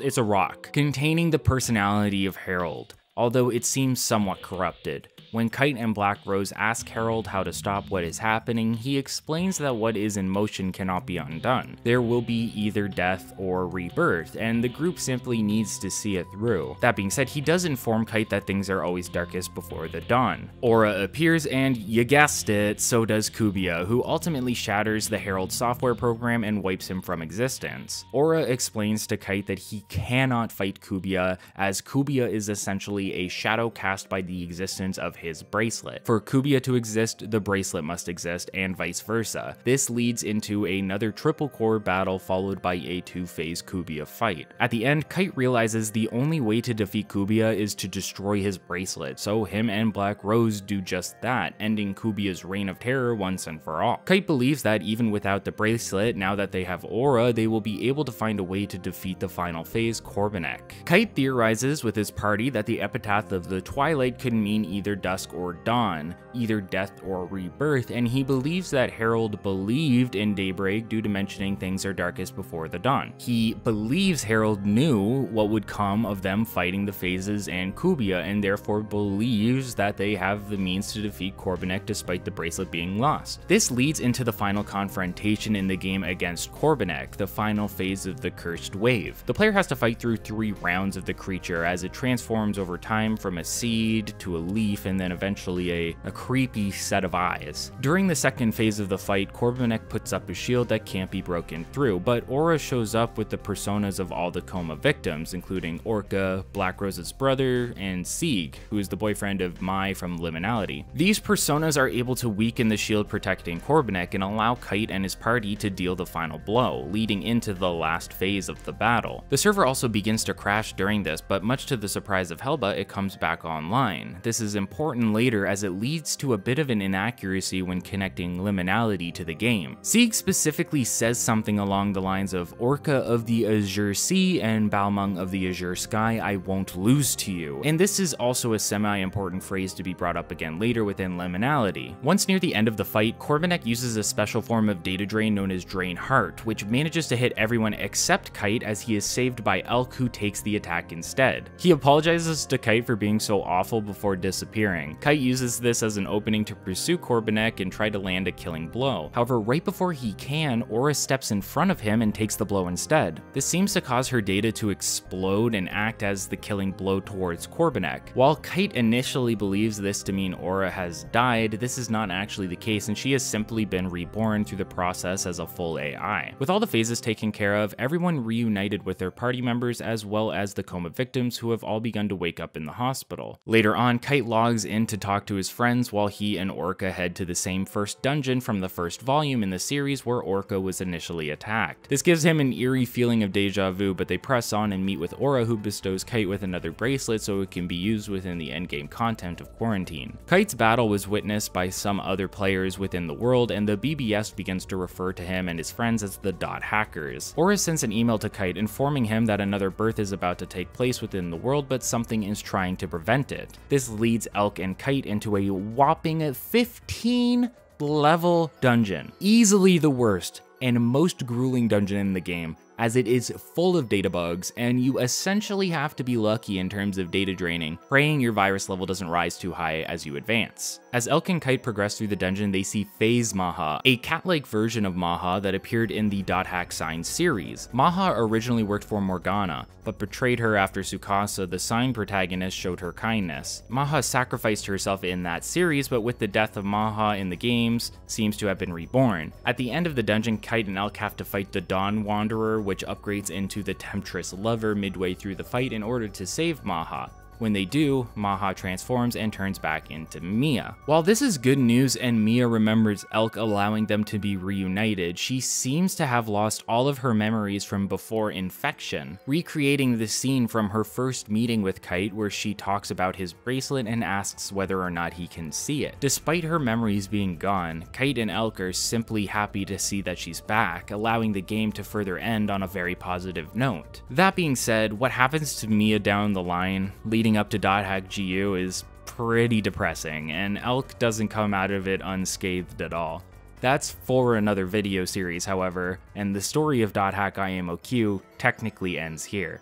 it's a rock containing the personality of Harald, although it seems somewhat corrupted. When Kite and Black Rose ask Harald how to stop what is happening, he explains that what is in motion cannot be undone. There will be either death or rebirth, and the group simply needs to see it through. That being said, he does inform Kite that things are always darkest before the dawn. Aura appears, and you guessed it, so does Cubia, who ultimately shatters the Harald software program and wipes him from existence. Aura explains to Kite that he cannot fight Cubia, as Cubia is essentially a shadow cast by the existence of his bracelet. For Cubia to exist, the bracelet must exist, and vice versa. This leads into another triple core battle followed by a two-phase Cubia fight. At the end, Kite realizes the only way to defeat Cubia is to destroy his bracelet, so him and Black Rose do just that, ending Cubia's reign of terror once and for all. Kite believes that even without the bracelet, now that they have Aura, they will be able to find a way to defeat the final phase, Corbenik. Kite theorizes with his party that the epitaph of the Twilight could mean either dusk or dawn, either death or rebirth, and he believes that Harald believed in daybreak due to mentioning things are darkest before the dawn. He believes Harald knew what would come of them fighting the phases and Cubia, and therefore believes that they have the means to defeat Corbenik despite the bracelet being lost. This leads into the final confrontation in the game against Corbenik, the final phase of the Cursed Wave. The player has to fight through three rounds of the creature as it transforms over time from a seed to a leaf and then eventually a, a creepy set of eyes. During the second phase of the fight, Corbenik puts up a shield that can't be broken through, but Aura shows up with the personas of all the coma victims, including Orca, Black Rose's brother, and Sieg, who is the boyfriend of Mai from Liminality. These personas are able to weaken the shield protecting Corbenik and allow Kite and his party to deal the final blow, leading into the last phase of the battle. The server also begins to crash during this, but much to the surprise of Helba, it comes back online. This is important important later as it leads to a bit of an inaccuracy when connecting liminality to the game. Sieg specifically says something along the lines of Orca of the Azure Sea and Balmung of the Azure Sky, I won't lose to you. And this is also a semi-important phrase to be brought up again later within liminality. Once near the end of the fight, Corbenik uses a special form of data drain known as Drain Heart, which manages to hit everyone except Kite as he is saved by Elk who takes the attack instead. He apologizes to Kite for being so awful before disappearing. Kite uses this as an opening to pursue Corbenik and try to land a killing blow. However, right before he can, Aura steps in front of him and takes the blow instead. This seems to cause her data to explode and act as the killing blow towards Corbenik. While Kite initially believes this to mean Aura has died, this is not actually the case and she has simply been reborn through the process as a full AI. With all the phases taken care of, everyone reunited with their party members as well as the coma victims who have all begun to wake up in the hospital. Later on, Kite logs in to talk to his friends while he and Orca head to the same first dungeon from the first volume in the series where Orca was initially attacked. This gives him an eerie feeling of deja vu, but they press on and meet with Aura who bestows Kite with another bracelet so it can be used within the endgame content of Quarantine. Kite's battle was witnessed by some other players within the world and the BBS begins to refer to him and his friends as the Dot Hackers. Aura sends an email to Kite informing him that another birth is about to take place within the world but something is trying to prevent it. This leads And Kite into a whopping 15 level dungeon. Easily the worst and most grueling dungeon in the game, as it is full of data bugs, and you essentially have to be lucky in terms of data draining, praying your virus level doesn't rise too high as you advance. As Elk and Kite progress through the dungeon, they see Phase Macha, a cat-like version of Macha that appeared in the Dot Hack Sign series. Macha originally worked for Morgana, but betrayed her after Tsukasa, the Sign protagonist, showed her kindness. Macha sacrificed herself in that series, but with the death of Macha in the games, seems to have been reborn. At the end of the dungeon, Kite and Elk have to fight the Dawn Wanderer, which upgrades into the Temptress Lover midway through the fight in order to save Macha. When they do, Macha transforms and turns back into Mia. While this is good news and Mia remembers Elk allowing them to be reunited, she seems to have lost all of her memories from before infection, recreating the scene from her first meeting with Kite where she talks about his bracelet and asks whether or not he can see it. Despite her memories being gone, Kite and Elk are simply happy to see that she's back, allowing the game to further end on a very positive note. That being said, what happens to Mia down the line, leading up to Dot Hack GU is pretty depressing, and Elk doesn't come out of it unscathed at all. That's for another video series, however, and the story of Hack IMOQ technically ends here.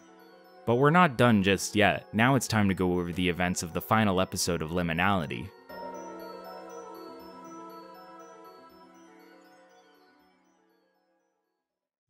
But we're not done just yet. Now it's time to go over the events of the final episode of Liminality.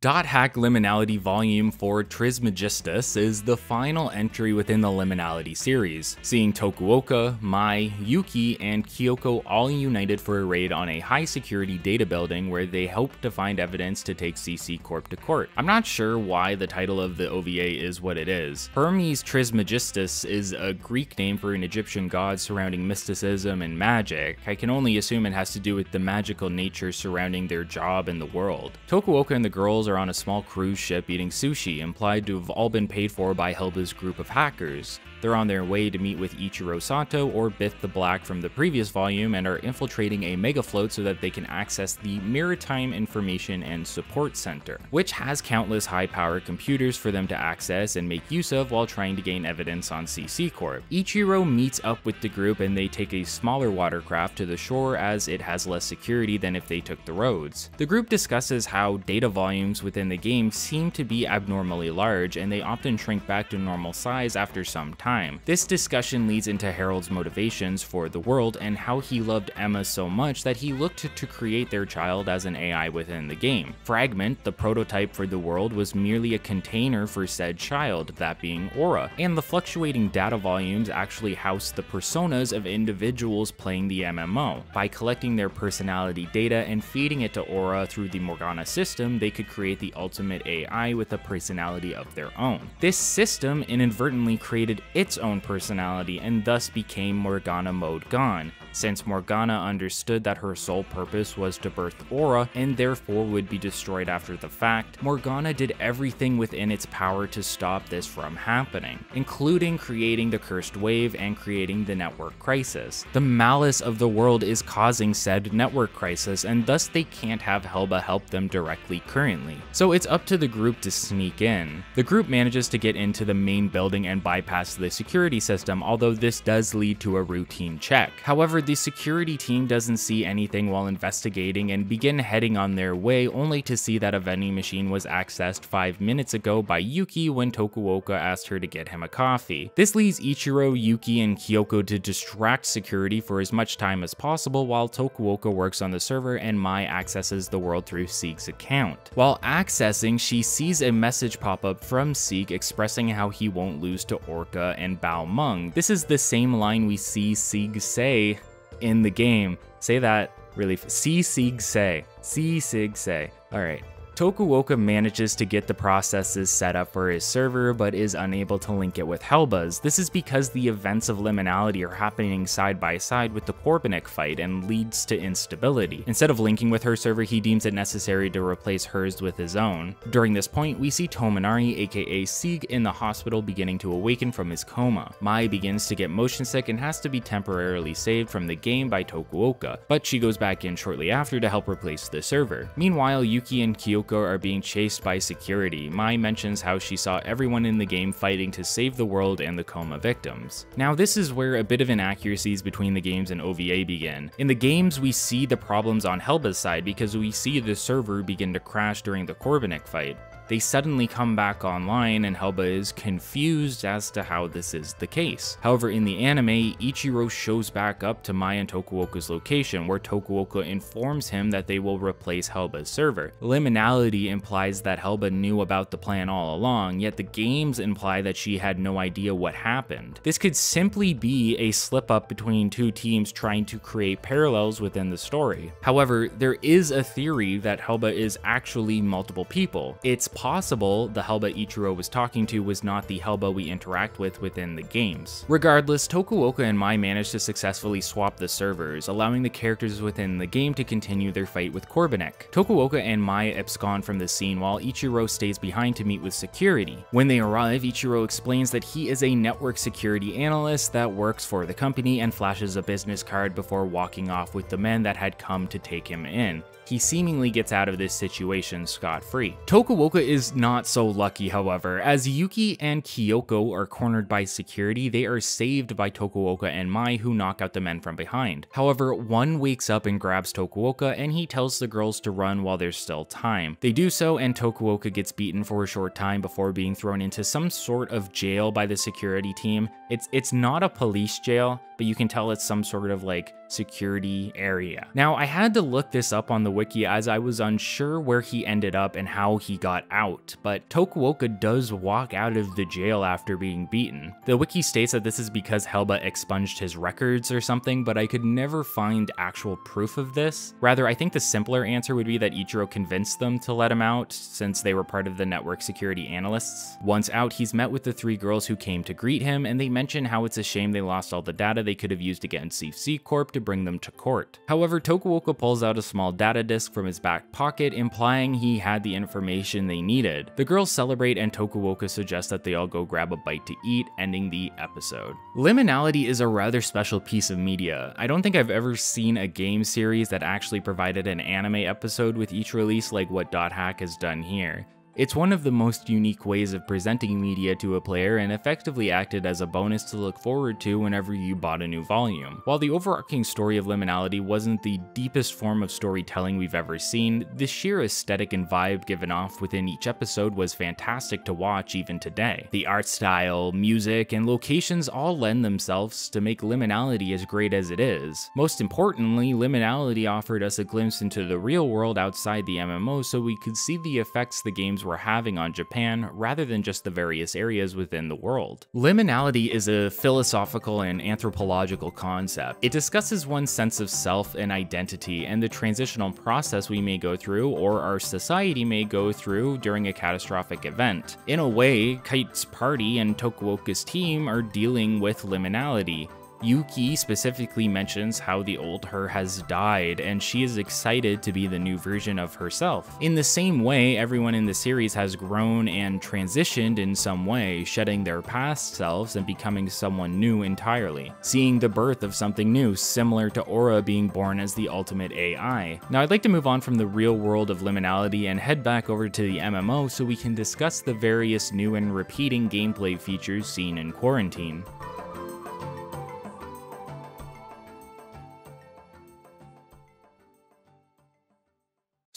Dot Hack Liminality Volume 4 Trismegistus is the final entry within the Liminality series, seeing Tokuoka, Mai, Yuki, and Kyoko all united for a raid on a high security data building where they hope to find evidence to take CC Corp to court. I'm not sure why the title of the OVA is what it is. Hermes Trismegistus is a Greek name for an Egyptian god surrounding mysticism and magic. I can only assume it has to do with the magical nature surrounding their job in the world. Tokuoka and the girls are on a small cruise ship eating sushi, implied to have all been paid for by Helba's group of hackers. They're on their way to meet with Ichiro Sato or Bith the Black from the previous volume and are infiltrating a mega float so that they can access the Maritime Information and Support Center, which has countless high-powered computers for them to access and make use of while trying to gain evidence on CC Corp. Ichiro meets up with the group and they take a smaller watercraft to the shore as it has less security than if they took the roads. The group discusses how data volumes within the game seem to be abnormally large and they often shrink back to normal size after some time time. This discussion leads into Harald's motivations for the world and how he loved Emma so much that he looked to create their child as an AI within the game. Fragment, the prototype for the world, was merely a container for said child, that being Aura, and the fluctuating data volumes actually house the personas of individuals playing the MMO. By collecting their personality data and feeding it to Aura through the Morgana system, they could create the ultimate AI with a personality of their own. This system inadvertently created its own personality and thus became Morgana Mode Gone, since Morgana understood that her sole purpose was to birth Aura and therefore would be destroyed after the fact, Morgana did everything within its power to stop this from happening, including creating the Cursed Wave and creating the Network Crisis. The malice of the world is causing said Network Crisis, and thus they can't have Helba help them directly currently. So it's up to the group to sneak in. The group manages to get into the main building and bypass the security system, although this does lead to a routine check. However, the security team doesn't see anything while investigating and begin heading on their way only to see that a vending machine was accessed 5 minutes ago by Yuki when Tokuoka asked her to get him a coffee. This leaves Ichiro, Yuki, and Kyoko to distract security for as much time as possible while Tokuoka works on the server and Mai accesses the world through Sieg's account. While accessing, she sees a message pop up from Sieg expressing how he won't lose to Orca and Balmung. This is the same line we see Sieg say in the game. Say that really. See Sig say. See Sig say. All right. Tokuoka manages to get the processes set up for his server, but is unable to link it with Helba's. This is because the events of Liminality are happening side by side with the Corbenik fight and leads to instability. Instead of linking with her server, he deems it necessary to replace hers with his own. During this point, we see Tomonari, aka Sieg, in the hospital beginning to awaken from his coma. Mai begins to get motion sick and has to be temporarily saved from the game by Tokuoka, but she goes back in shortly after to help replace the server. Meanwhile, Yuki and Kyoko are being chased by security, Mai mentions how she saw everyone in the game fighting to save the world and the coma victims. Now this is where a bit of inaccuracies between the games and OVA begin. In the games we see the problems on Helba's side because we see the server begin to crash during the Corbenik fight, they suddenly come back online and Helba is confused as to how this is the case. However, in the anime, Ichiro shows back up to Mai and Tokuoka's location where Tokuoka informs him that they will replace Helba's server. Liminality implies that Helba knew about the plan all along, yet the games imply that she had no idea what happened. This could simply be a slip up between two teams trying to create parallels within the story. However, there is a theory that Helba is actually multiple people. It's possible the Helba Ichiro was talking to was not the Helba we interact with within the games. Regardless, Tokuoka and Mai managed to successfully swap the servers, allowing the characters within the game to continue their fight with Corbenik. Tokuoka and Mai abscond from the scene while Ichiro stays behind to meet with security. When they arrive, Ichiro explains that he is a network security analyst that works for the company and flashes a business card before walking off with the men that had come to take him in he seemingly gets out of this situation scot-free. Tokuoka is not so lucky, however. As Yuki and Kyoko are cornered by security, they are saved by Tokuoka and Mai who knock out the men from behind. However, one wakes up and grabs Tokuoka and he tells the girls to run while there's still time. They do so and Tokuoka gets beaten for a short time before being thrown into some sort of jail by the security team. It's, it's not a police jail, but you can tell it's some sort of like security area. Now, I had to look this up on the wiki as I was unsure where he ended up and how he got out, but Tokuoka does walk out of the jail after being beaten. The wiki states that this is because Helba expunged his records or something, but I could never find actual proof of this. Rather, I think the simpler answer would be that Ichiro convinced them to let him out since they were part of the network security analysts. Once out, he's met with the three girls who came to greet him, and they mention how it's a shame they lost all the data they could have used against CFC Corp to bring them to court. However, Tokuoka pulls out a small data disk from his back pocket, implying he had the information they needed. The girls celebrate and Tokuoka suggests that they all go grab a bite to eat, ending the episode. Liminality is a rather special piece of media. I don't think I've ever seen a game series that actually provided an anime episode with each release like what Dot Hack has done here. It's one of the most unique ways of presenting media to a player and effectively acted as a bonus to look forward to whenever you bought a new volume. While the overarching story of Liminality wasn't the deepest form of storytelling we've ever seen, the sheer aesthetic and vibe given off within each episode was fantastic to watch even today. The art style, music, and locations all lend themselves to make Liminality as great as it is. Most importantly, Liminality offered us a glimpse into the real world outside the MMO so we could see the effects the games were having on Japan rather than just the various areas within the world. Liminality is a philosophical and anthropological concept. It discusses one's sense of self and identity and the transitional process we may go through or our society may go through during a catastrophic event. In a way, Kite's party and Tokuoka's team are dealing with liminality, Yuki specifically mentions how the old her has died, and she is excited to be the new version of herself. In the same way, everyone in the series has grown and transitioned in some way, shedding their past selves and becoming someone new entirely, seeing the birth of something new, similar to Aura being born as the ultimate AI. Now I'd like to move on from the real world of liminality and head back over to the MMO so we can discuss the various new and repeating gameplay features seen in Quarantine.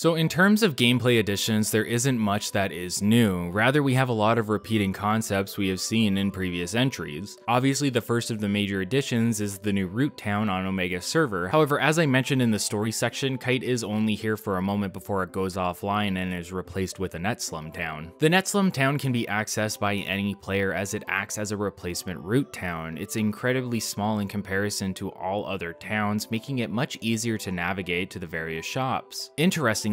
So in terms of gameplay additions, there isn't much that is new. Rather, we have a lot of repeating concepts we have seen in previous entries. Obviously, the first of the major additions is the new root town on Omega server. However, as I mentioned in the story section, Kite is only here for a moment before it goes offline and is replaced with a Netslum town. The Netslum town can be accessed by any player as it acts as a replacement root town. It's incredibly small in comparison to all other towns, making it much easier to navigate to the various shops.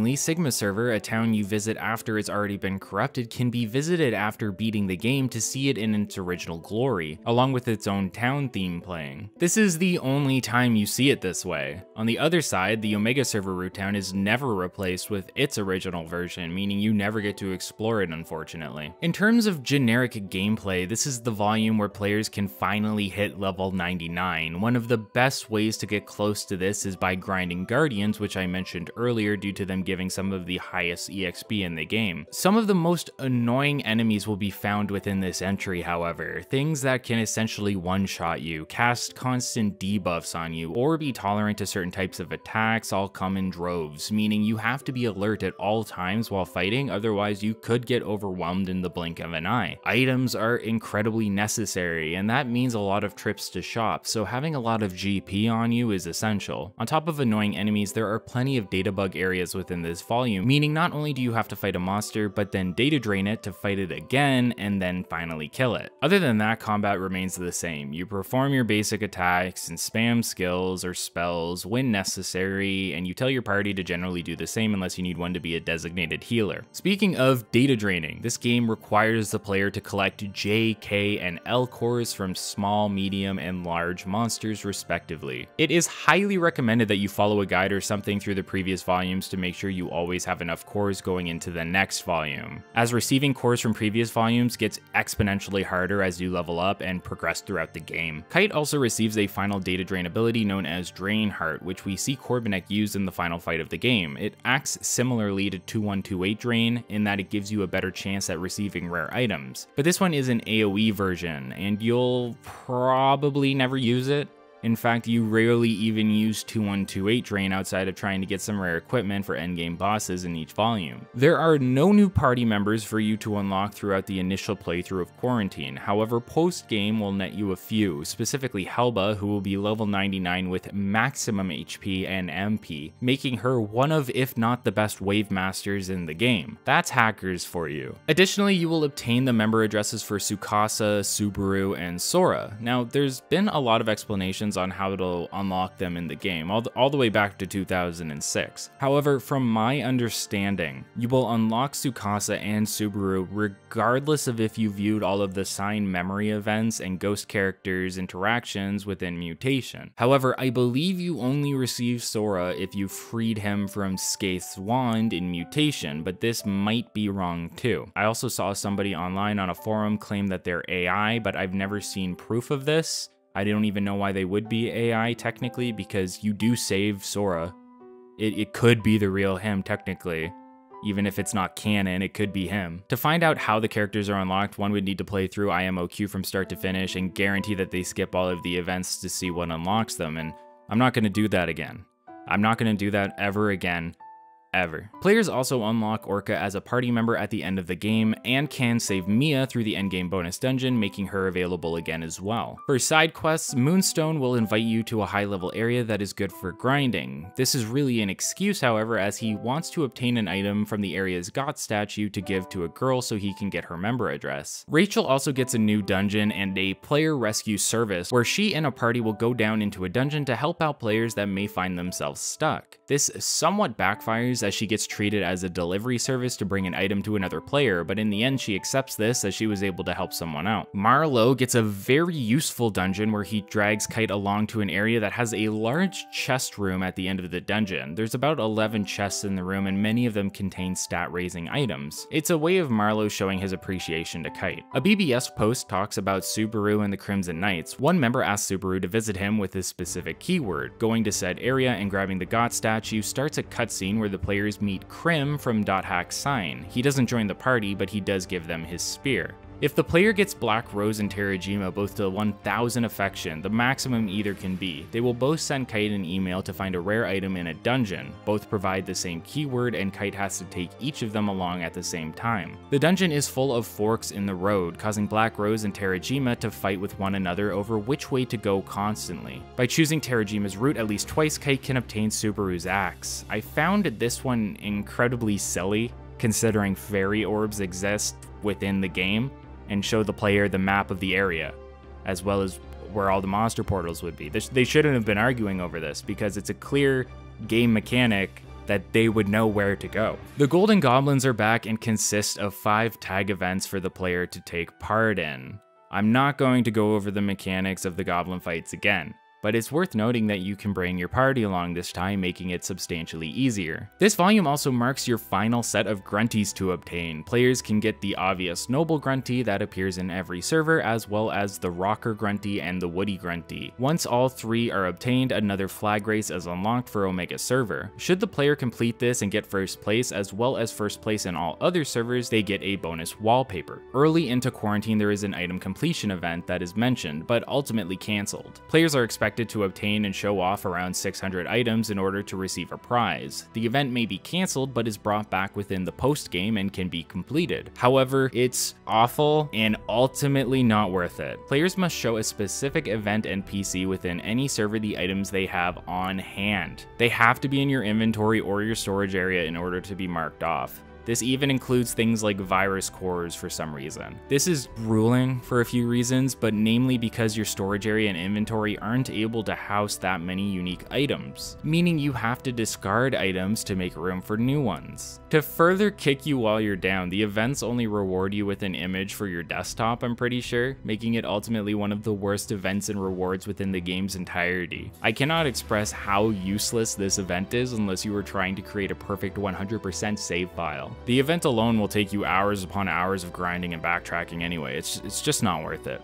Interestingly, Sigma Server, a town you visit after it's already been corrupted, can be visited after beating the game to see it in its original glory, along with its own town theme playing. This is the only time you see it this way. On the other side, the Omega Server root town is never replaced with its original version, meaning you never get to explore it unfortunately. In terms of generic gameplay, this is the volume where players can finally hit level 99. One of the best ways to get close to this is by grinding Guardians, which I mentioned earlier due to them giving some of the highest EXP in the game. Some of the most annoying enemies will be found within this entry, however, things that can essentially one-shot you, cast constant debuffs on you, or be tolerant to certain types of attacks all come in droves, meaning you have to be alert at all times while fighting, otherwise you could get overwhelmed in the blink of an eye. Items are incredibly necessary, and that means a lot of trips to shop, so having a lot of GP on you is essential. On top of annoying enemies, there are plenty of data bug areas within this volume, meaning not only do you have to fight a monster, but then data drain it to fight it again and then finally kill it. Other than that, combat remains the same. You perform your basic attacks and spam skills or spells when necessary, and you tell your party to generally do the same unless you need one to be a designated healer. Speaking of data draining, this game requires the player to collect J, K, and L cores from small, medium, and large monsters respectively. It is highly recommended that you follow a guide or something through the previous volumes to make sure you always have enough cores going into the next volume, as receiving cores from previous volumes gets exponentially harder as you level up and progress throughout the game. Kite also receives a final data drain ability known as Drain Heart, which we see Corbenik use in the final fight of the game. It acts similarly to 2128 Drain in that it gives you a better chance at receiving rare items, but this one is an AoE version, and you'll probably never use it. In fact, you rarely even use 2128 Drain outside of trying to get some rare equipment for endgame bosses in each volume. There are no new party members for you to unlock throughout the initial playthrough of Quarantine, however post-game will net you a few, specifically Helba who will be level 99 with maximum HP and MP, making her one of if not the best wave masters in the game. That's hackers for you. Additionally, you will obtain the member addresses for Tsukasa, Subaru, and Sora. Now, there's been a lot of explanations on how to unlock them in the game, all the, all the way back to 2006. However, from my understanding, you will unlock Tsukasa and Subaru regardless of if you viewed all of the sign memory events and ghost characters interactions within Mutation. However, I believe you only receive Sora if you freed him from Skeith's wand in Mutation, but this might be wrong too. I also saw somebody online on a forum claim that they're AI, but I've never seen proof of this. I don't even know why they would be AI technically because you do save Sora. It, it could be the real him technically. Even if it's not canon, it could be him. To find out how the characters are unlocked, one would need to play through IMOQ from start to finish and guarantee that they skip all of the events to see what unlocks them, and I'm not going to do that again. I'm not going to do that ever again ever. Players also unlock Orca as a party member at the end of the game and can save Mia through the endgame bonus dungeon, making her available again as well. For side quests, Moonstone will invite you to a high level area that is good for grinding. This is really an excuse, however, as he wants to obtain an item from the area's god statue to give to a girl so he can get her member address. Rachel also gets a new dungeon and a player rescue service where she and a party will go down into a dungeon to help out players that may find themselves stuck. This somewhat backfires as she gets treated as a delivery service to bring an item to another player, but in the end she accepts this as she was able to help someone out. Marlowe gets a very useful dungeon where he drags Kite along to an area that has a large chest room at the end of the dungeon. There's about 11 chests in the room and many of them contain stat raising items. It's a way of Marlowe showing his appreciation to Kite. A BBS post talks about Subaru and the Crimson Knights. One member asks Subaru to visit him with a specific keyword. Going to said area and grabbing the God statue starts a cutscene where the players meet Crim from Dot Hack's sign. He doesn't join the party, but he does give them his spear. If the player gets Black Rose and Terajima both to 1000 affection, the maximum either can be, they will both send Kite an email to find a rare item in a dungeon. Both provide the same keyword and Kite has to take each of them along at the same time. The dungeon is full of forks in the road, causing Black Rose and Terajima to fight with one another over which way to go constantly. By choosing Terajima's route at least twice, Kite can obtain Subaru's axe. I found this one incredibly silly, considering fairy orbs exist within the game and show the player the map of the area, as well as where all the monster portals would be. They shouldn't have been arguing over this because it's a clear game mechanic that they would know where to go. The Golden Goblins are back and consist of five tag events for the player to take part in. I'm not going to go over the mechanics of the goblin fights again but it's worth noting that you can bring your party along this time, making it substantially easier. This volume also marks your final set of grunties to obtain. Players can get the obvious noble grunty that appears in every server, as well as the rocker grunty and the woody grunty. Once all three are obtained, another flag race is unlocked for Omega server. Should the player complete this and get first place, as well as first place in all other servers, they get a bonus wallpaper. Early into quarantine, there is an item completion event that is mentioned, but ultimately cancelled. Players are expected expected to obtain and show off around 600 items in order to receive a prize. The event may be cancelled but is brought back within the post game and can be completed. However, it's awful and ultimately not worth it. Players must show a specific event NPC within any server the items they have on hand. They have to be in your inventory or your storage area in order to be marked off. This even includes things like virus cores for some reason. This is grueling for a few reasons, but namely because your storage area and inventory aren't able to house that many unique items, meaning you have to discard items to make room for new ones. To further kick you while you're down, the events only reward you with an image for your desktop, I'm pretty sure, making it ultimately one of the worst events and rewards within the game's entirety. I cannot express how useless this event is unless you are trying to create a perfect 100% save file. The event alone will take you hours upon hours of grinding and backtracking anyway, it's, it's just not worth it.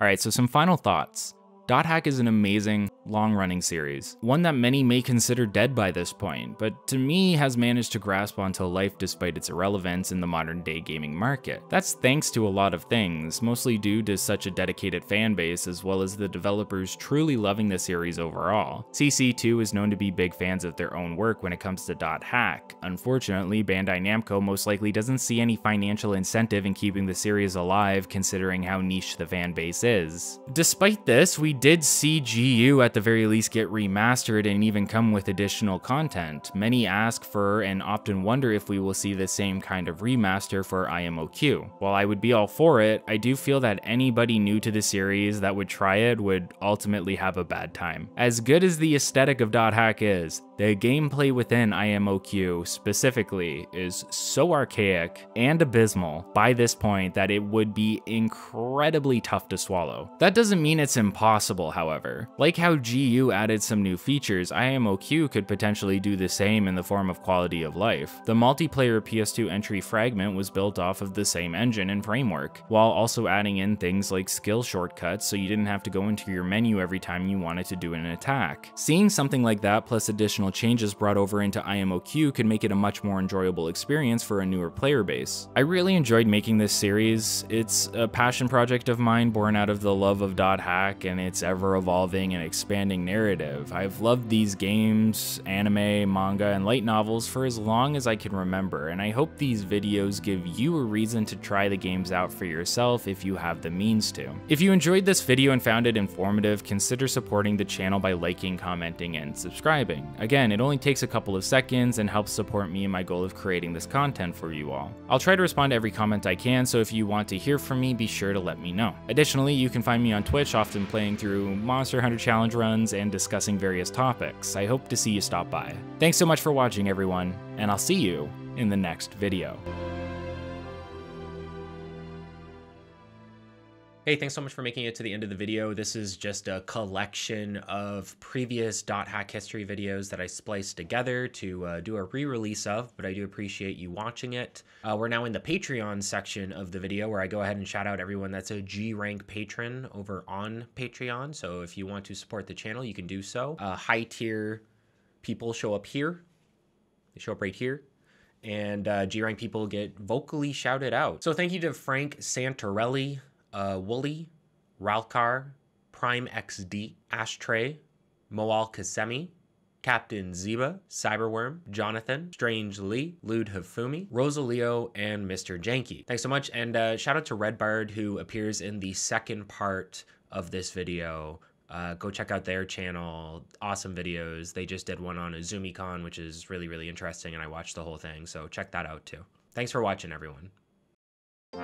Alright, so some final thoughts. Dot Hack is an amazing, long-running series, one that many may consider dead by this point, but to me has managed to grasp onto life despite its irrelevance in the modern-day gaming market. That's thanks to a lot of things, mostly due to such a dedicated fan base as well as the developers truly loving the series overall. CC2 is known to be big fans of their own work when it comes to Dot Hack. Unfortunately, Bandai Namco most likely doesn't see any financial incentive in keeping the series alive considering how niche the fan base is. Despite this, we did see GU at the very least get remastered and even come with additional content. Many ask for and often wonder if we will see the same kind of remaster for IMOQ. While I would be all for it, I do feel that anybody new to the series that would try it would ultimately have a bad time. As good as the aesthetic of Dot Hack is, the gameplay within IMOQ specifically is so archaic and abysmal by this point that it would be incredibly tough to swallow. That doesn't mean it's impossible, however. Like how GU added some new features, IMOQ could potentially do the same in the form of quality of life. The multiplayer PS2 entry fragment was built off of the same engine and framework, while also adding in things like skill shortcuts so you didn't have to go into your menu every time you wanted to do an attack. Seeing something like that plus additional changes brought over into IMOQ could make it a much more enjoyable experience for a newer player base. I really enjoyed making this series. It's a passion project of mine born out of the love of Hack and its ever evolving and expanding narrative. I've loved these games, anime, manga, and light novels for as long as I can remember, and I hope these videos give you a reason to try the games out for yourself if you have the means to. If you enjoyed this video and found it informative, consider supporting the channel by liking, commenting, and subscribing. Again, it only takes a couple of seconds and helps support me in my goal of creating this content for you all. I'll try to respond to every comment I can, so if you want to hear from me, be sure to let me know. Additionally, you can find me on Twitch, often playing through Monster Hunter Challenge runs and discussing various topics. I hope to see you stop by. Thanks so much for watching, everyone, and I'll see you in the next video. Hey, thanks so much for making it to the end of the video. This is just a collection of previous Dot Hack history videos that I spliced together to uh, do a re-release of, but I do appreciate you watching it. Uh, we're now in the Patreon section of the video where I go ahead and shout out everyone that's a G rank patron over on Patreon. So if you want to support the channel, you can do so. Uh, high tier people show up here. They show up right here and uh, G rank people get vocally shouted out. So thank you to Frank Santorelli, uh, Wooly, Ralkhar, Prime XD, Ashtray, Moh Al Qassemi, Captain Zhiba, Cyberworm, Johnathon, Strange Lee, Lewd Hifumi, Rosaleo, and Mr. Janky. Thanks so much, and uh, shout out to Redbard who appears in the second part of this video. Uh, go check out their channel. Awesome videos. They just did one on AzumiCon, which is really, really interesting, and I watched the whole thing, so check that out too. Thanks for watching, everyone. 上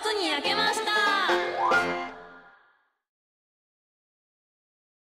手に焼けます